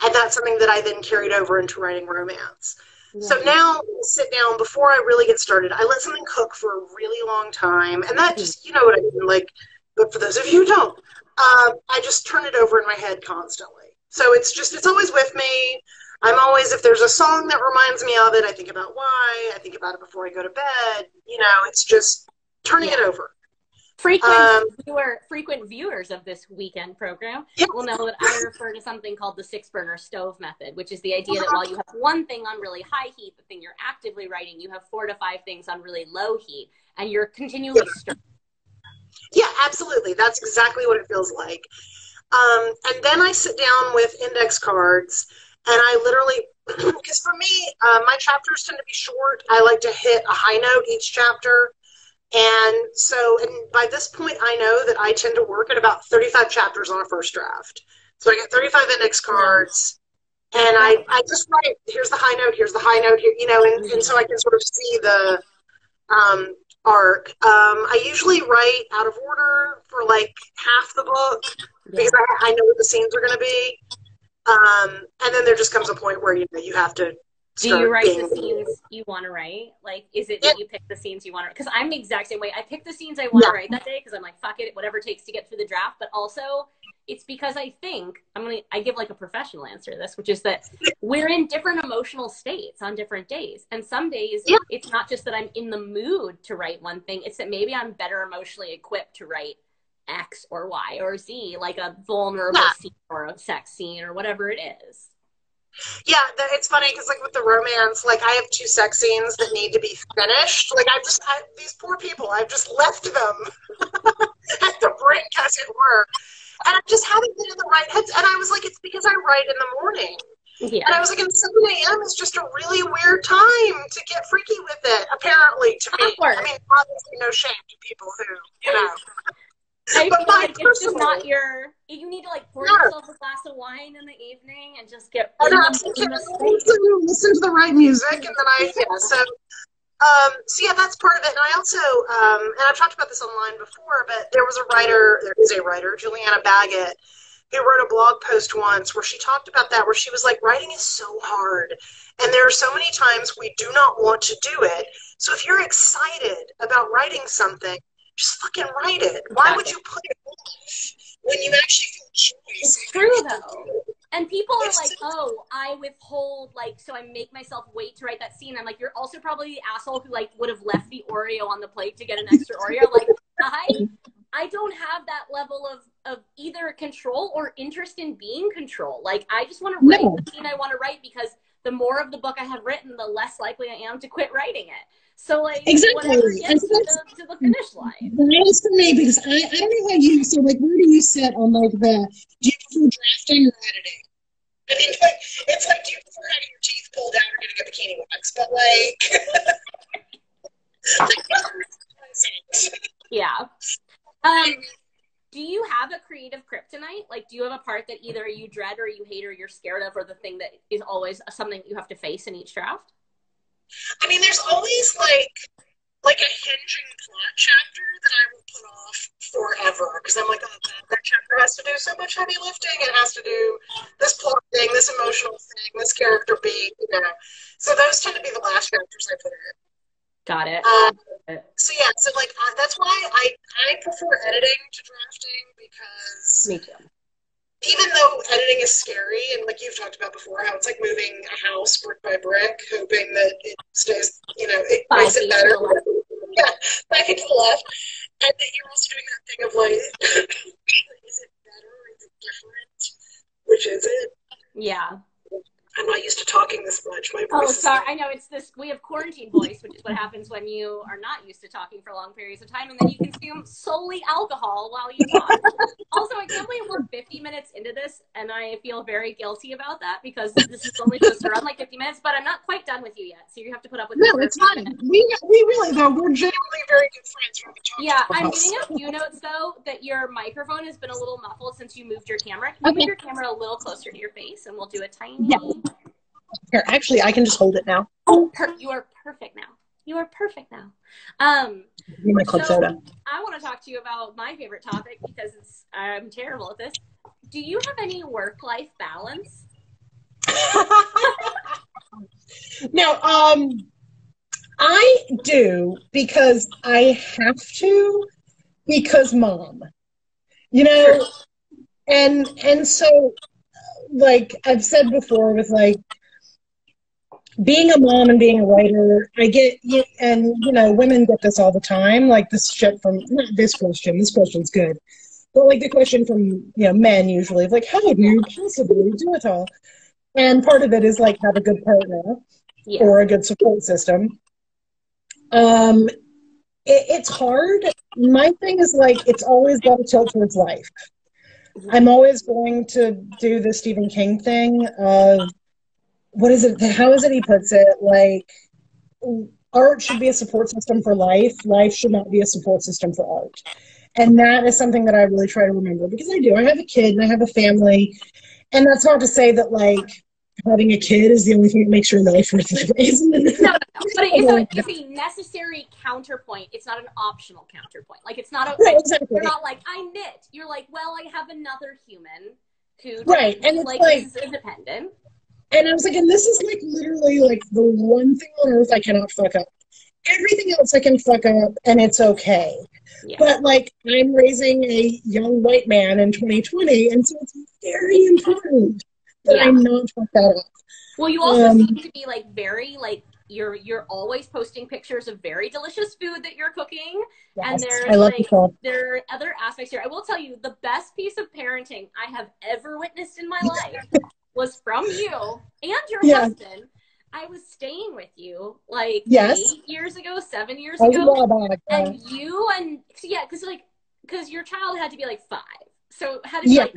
and that's something that I then carried over into writing romance. So now, sit down before I really get started. I let something cook for a really long time, and that just, you know what I mean. Like, but for those of you who don't, um, I just turn it over in my head constantly. So it's just, it's always with me. I'm always, if there's a song that reminds me of it, I think about why. I think about it before I go to bed. You know, it's just turning it over. Frequent Um, viewer, frequent viewers of this weekend program Yes. will know that I refer to something called the six burner stove method, which is the idea that while you have one thing on really high heat, the thing you're actively writing, you have four to five things on really low heat, and you're continually stirring. Yeah, absolutely. That's exactly what it feels like. Um, and then I sit down with index cards, and I literally, because for me, uh, my chapters tend to be short. I like to hit a high note each chapter. And so, and by this point, I know that I tend to work at about 35 chapters on a first draft. So I get 35 index cards, and I, I just write, here's the high note, here's the high note, here, you know, and, and so I can sort of see the um, arc. Um, I usually write out of order for like half the book because I, I know what the scenes are going to be. Um, and then there just comes a point where you know you have to Do you write the scenes you want to write? Like, is it that you pick the scenes you want to? Because I'm the exact same way. I pick the scenes I want to Yeah. write that day because I'm like, fuck it, whatever it takes to get through the draft. But also, it's because I think I'm gonna. I give like a professional answer to this, which is that we're in different emotional states on different days, and some days Yeah. it's not just that I'm in the mood to write one thing; it's that maybe I'm better emotionally equipped to write X or Y or Z, like a vulnerable Yeah. scene or a sex scene or whatever it is. Yeah, the, it's funny because like with the romance, like I have two sex scenes that need to be finished. Like I've just I, these poor people, I've just left them at the brink, as it were, and I just haven't been in the right heads. And I was like, it's because I write in the morning, Yeah. and I was like, and seven a.m. is just a really weird time to get freaky with it. Apparently, to me, Awkward. I mean, obviously, no shame to people who you know. I But feel like it's just not your. You need to like pour No. yourself a glass of wine in the evening and just get And in I listen, in the space. listen to the right music, and then I yeah. So, um, so yeah, that's part of it. And I also, um, and I've talked about this online before, but there was a writer, there is a writer, Julianna Baggott, who wrote a blog post once where she talked about that, where she was like, writing is so hard, and there are so many times we do not want to do it. So if you're excited about writing something, just fucking write it. Why would you put it off when you actually feel joy? It's true though. And people are like, oh, I withhold, like, so I make myself wait to write that scene. I'm like, you're also probably the asshole who, like, would have left the Oreo on the plate to get an extra Oreo. Like, I, I don't have that level of, of either control or interest in being control. Like, I just want to write No. the scene I want to write because the more of the book I have written, the less likely I am to quit writing it. So, like, Exactly. And so to the, to the finish line. That is for me because I, I don't know how you so like where do you sit on like the do you prefer drafting or editing? I mean like it's like do you prefer having your teeth pulled out or getting a bikini wax? But like, like Yeah. Um, do you have a creative kryptonite? Like, do you have a part that either you dread or you hate or you're scared of, or the thing that is always something you have to face in each draft? I mean there's always like like a hinging plot chapter that I will put off forever because I'm like, oh god, that chapter has to do so much heavy lifting. It has to do this plot thing, this emotional thing, this character beat, you know. So those tend to be the last chapters I put in. Got it. Um, so yeah, so like uh, that's why I I prefer editing to drafting because Me too. even though editing is scary and like you've talked about before, how it's like moving a house brick by brick, hoping that it stays, you know, it Five makes it better. to the left. Yeah, five feet to the left, and that you're also doing that thing of like, is it better? Is it different? Which is it? Yeah. I'm not used to talking this much. My Oh, voice is sorry. I know it's this. We have quarantine voice, which is what happens when you are not used to talking for long periods of time, and then you consume solely alcohol while you talk. also, I can't believe we're 50 minutes into this, and I feel very guilty about that because this is only supposed to run like 50 minutes, but I'm not quite done with you yet, so you have to put up with me No, it's fine. minutes. We we really though we're genuinely very good friends. when we talk Yeah, I'm getting a few notes though that your microphone has been a little muffled since you moved your camera. Can you Okay. move your camera a little closer to your face, and we'll do a tiny. Yeah. Here, actually, I can just hold it now. Oh, per- you are perfect now. You are perfect now. Um, my club So- soda. I want to talk to you about my favorite topic because it's, I'm terrible at this. Do you have any work life balance? now, um, I do because I have to because mom, you know, and and so like I've said before with like being a mom and being a writer, I get and you know women get this all the time, like this shit from not this question. This question's good, but like the question from you know men usually of like how do you possibly do it all? And part of it is like have a good partner Yeah. or a good support system. Um, it, it's hard. My thing is like it's always got to tilt towards life. I'm always going to do the Stephen King thing of what is it? How is it he puts it? Like art should be a support system for life. Life should not be a support system for art. And that is something that I really try to remember because I do. I have a kid and I have a family, and that's not to say that like having a kid is the only thing that makes your life worth living. No, no, no. But it is a, it's a necessary counterpoint. It's not an optional counterpoint. Like it's not a. Right, Like, exactly. you're not like I knit. You're like, well, I have another human who Right, and it's like, like- is independent. And I was like, and this is like literally like the one thing on earth I cannot fuck up. Everything else I can fuck up and it's okay. Yeah. But like I'm raising a young white man in 2020, and so it's very important that Yeah. I not fuck that up. Well, you also Um, seem to be like very like you're you're always posting pictures of very delicious food that you're cooking. And Yes, there's, I love like, people. There are other aspects here. I will tell you the best piece of parenting I have ever witnessed in my life was from you and your Yeah. husband. I was staying with you like Yes. eight years ago, seven years I ago, a while back. and you and yeah, because like because your child had to be like five, so it had to be Yeah. like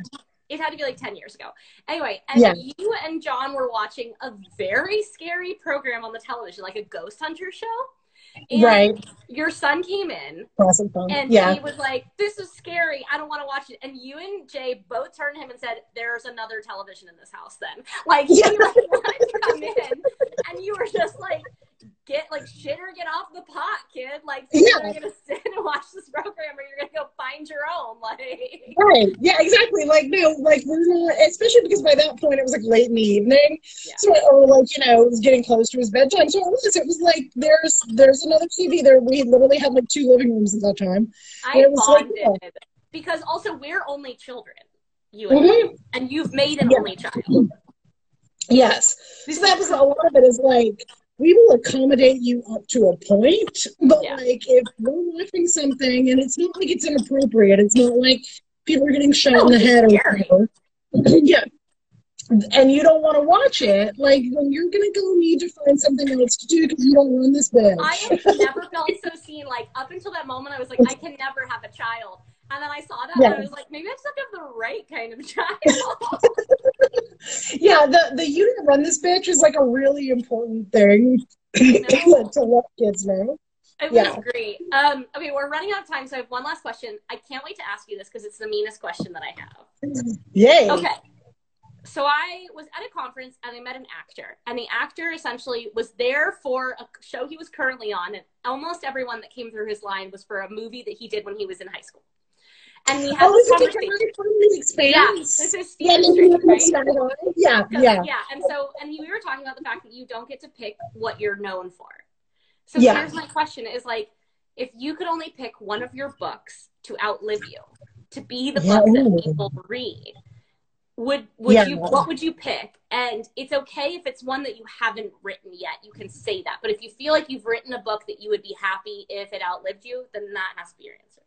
it had to be like ten years ago. Anyway, and Yeah. you and John were watching a very scary program on the television, like a ghost hunter show. And right. Your son came in Awesome and yeah. he was like, "This is scary. I don't want to watch it." And you and Jay both turned to him and said, "There's another television in this house." Then, like, Yeah. you like, wanted to come in, and you were just like, "Get like shit or get off the pot, kid. Like, Yeah. you're gonna sit and watch this program, or you're gonna go find your own." Like, Right. Yeah, exactly. Like, no, like, we're not, especially because by that point it was like late in the evening. Yeah. So, or like, you know, it was getting close to his bedtime. So it was, it was like, there's, there's another TV there. We literally had like two living rooms at that time. I It was like, bonded because also we're only children, you and Mhm. and you've made an Yeah. only child. Yes. So that was a lot of it is like, we will accommodate you up to a point, but Yeah. like if we're watching something and it's not like it's inappropriate, it's not like people are getting shot No, in the head or whatever. yeah. And you don't want to watch it, like then you're gonna go need to find something else to do because you don't run this bitch. I have never felt so seen. Like up until that moment, I was like, I can never have a child. And then I saw that, and I was like, maybe I just have to have the right kind of child. yeah, the the you don't run this bitch is like a really important thing to let kids know. It Yeah. was great. Um, okay, we're running out of time, so I have one last question. I can't wait to ask you this because it's the meanest question that I have. Yay. Okay. So I was at a conference and I met an actor, and the actor essentially was there for a show he was currently on, and almost everyone that came through his line was for a movie that he did when he was in high school. And we had Oh, it conversation. Yeah, this is Yeah, Stephen no, Street, no, no, right? Yeah, So- yeah. yeah. And so, and we were talking about the fact that you don't get to pick what you're known for. So Yeah. here's my question: Is like, if you could only pick one of your books to outlive you, to be the Yeah, book that people read, would would Yeah. you? What would you pick? And it's okay if it's one that you haven't written yet. You can say that. But if you feel like you've written a book that you would be happy if it outlived you, then that has to be your answer.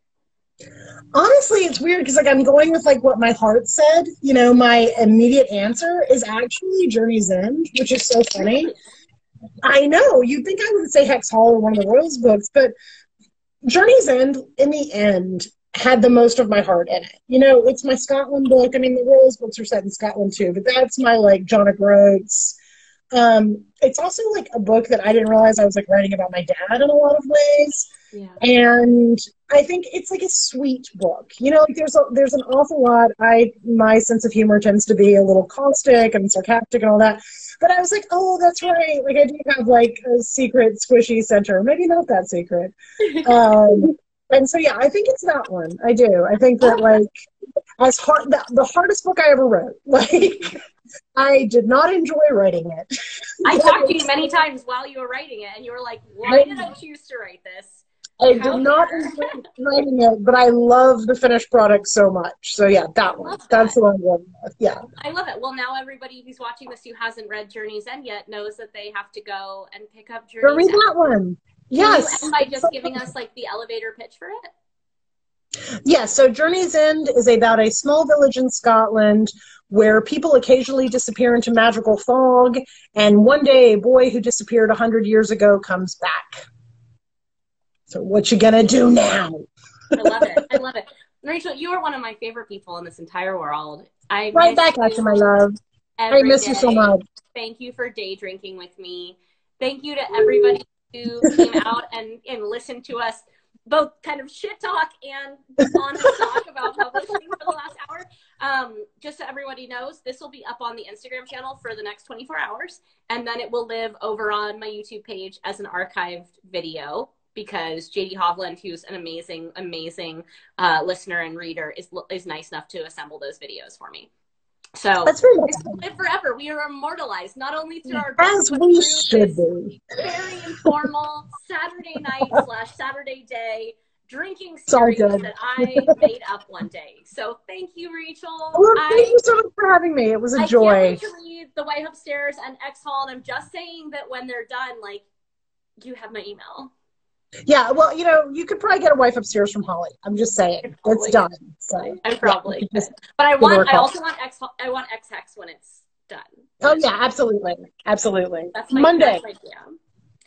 Honestly, it's weird because like I'm going with like what my heart said. You know, my immediate answer is actually Journey's End, which is so funny. I know you'd think I would say Hex Hall or one of the Royals books, but Journey's End, in the end, had the most of my heart in it. You know, it's my Scotland book. I mean, the Royals books are set in Scotland too, but that's my like John O'Groats. Um, it's also like a book that I didn't realize I was like writing about my dad in a lot of ways Yeah. and I think it's like a sweet book. You know, like there's a, there's an awful lot. I my sense of humor tends to be a little caustic and sarcastic and all that. But I was like, oh, that's right. Like I do have like a secret squishy center. Maybe not that secret. Um, and so yeah, I think it's that one. I do. I think that like as hard the, the hardest book I ever wrote. Like I did not enjoy writing it. I talked to you many times while you were writing it, and you were like, "Why did I choose to write this?" I did not enjoy writing it, but I love the finished product so much. So yeah, that one. Love That's the one I'm going with. Yeah. I love it. Well, now everybody who's watching this who hasn't read Journey's End yet knows that they have to go and pick up Go Journey's read End. that one. Can Yes. you end by just giving us like the elevator pitch for it? Yes, so Journey's End is about a small village in Scotland where people occasionally disappear into magical fog, and one day a boy who disappeared a hundred years ago comes back. So what you gonna do now? I love it. I love it. Rachel, you are one of my favorite people in this entire world. I Right back at you, my love. I miss you so much. Thank you for day drinking with me. Thank you to everybody who came out and, and listened to us both kind of shit talk and honest talk about publishing for the last hour. Um, just so everybody knows, this will be up on the Instagram channel for the next 24 hours, and then it will live over on my YouTube page as an archived video because JD Hovland, who's an amazing, amazing uh, listener and reader, is is nice enough to assemble those videos for me. So That's it's live forever. We are immortalized not only through our as we should be. very informal Saturday night slash Saturday day drinking series good. that I made up one day. So thank you, Rachel. Well, thank I you so much for having me. It was a I joy. can't wait to read The Wife Upstairs and X Hall, and I'm just saying that when they're done, like, you have my email. Yeah, well, you know, you could probably get a wife upstairs from Holly. I'm just saying, it's done. So, I probably yeah, just- But I want, I also want X, I want Ex Hex when it's done. oh yeah, absolutely, absolutely. That's my, Monday. That's my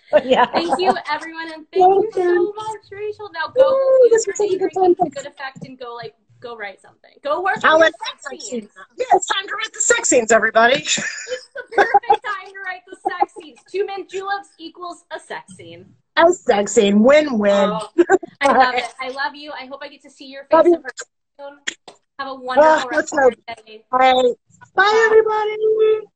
oh, yeah. Thank you, everyone, and thank you so much, Rachel. Now go use this your was such a good time. good effect and go like go write something. Go work I'll on your let sex sex scenes. scenes. Yeah, it's time to write the sex scenes, everybody. It's the perfect time to write the sex scenes. Two mint juleps equals a sex scene. A sex scene, win-win. Oh, I love it. I love you. I hope I get to see your face you. in person soon. Have a wonderful Ah, rest of your day. All right. Bye, everybody.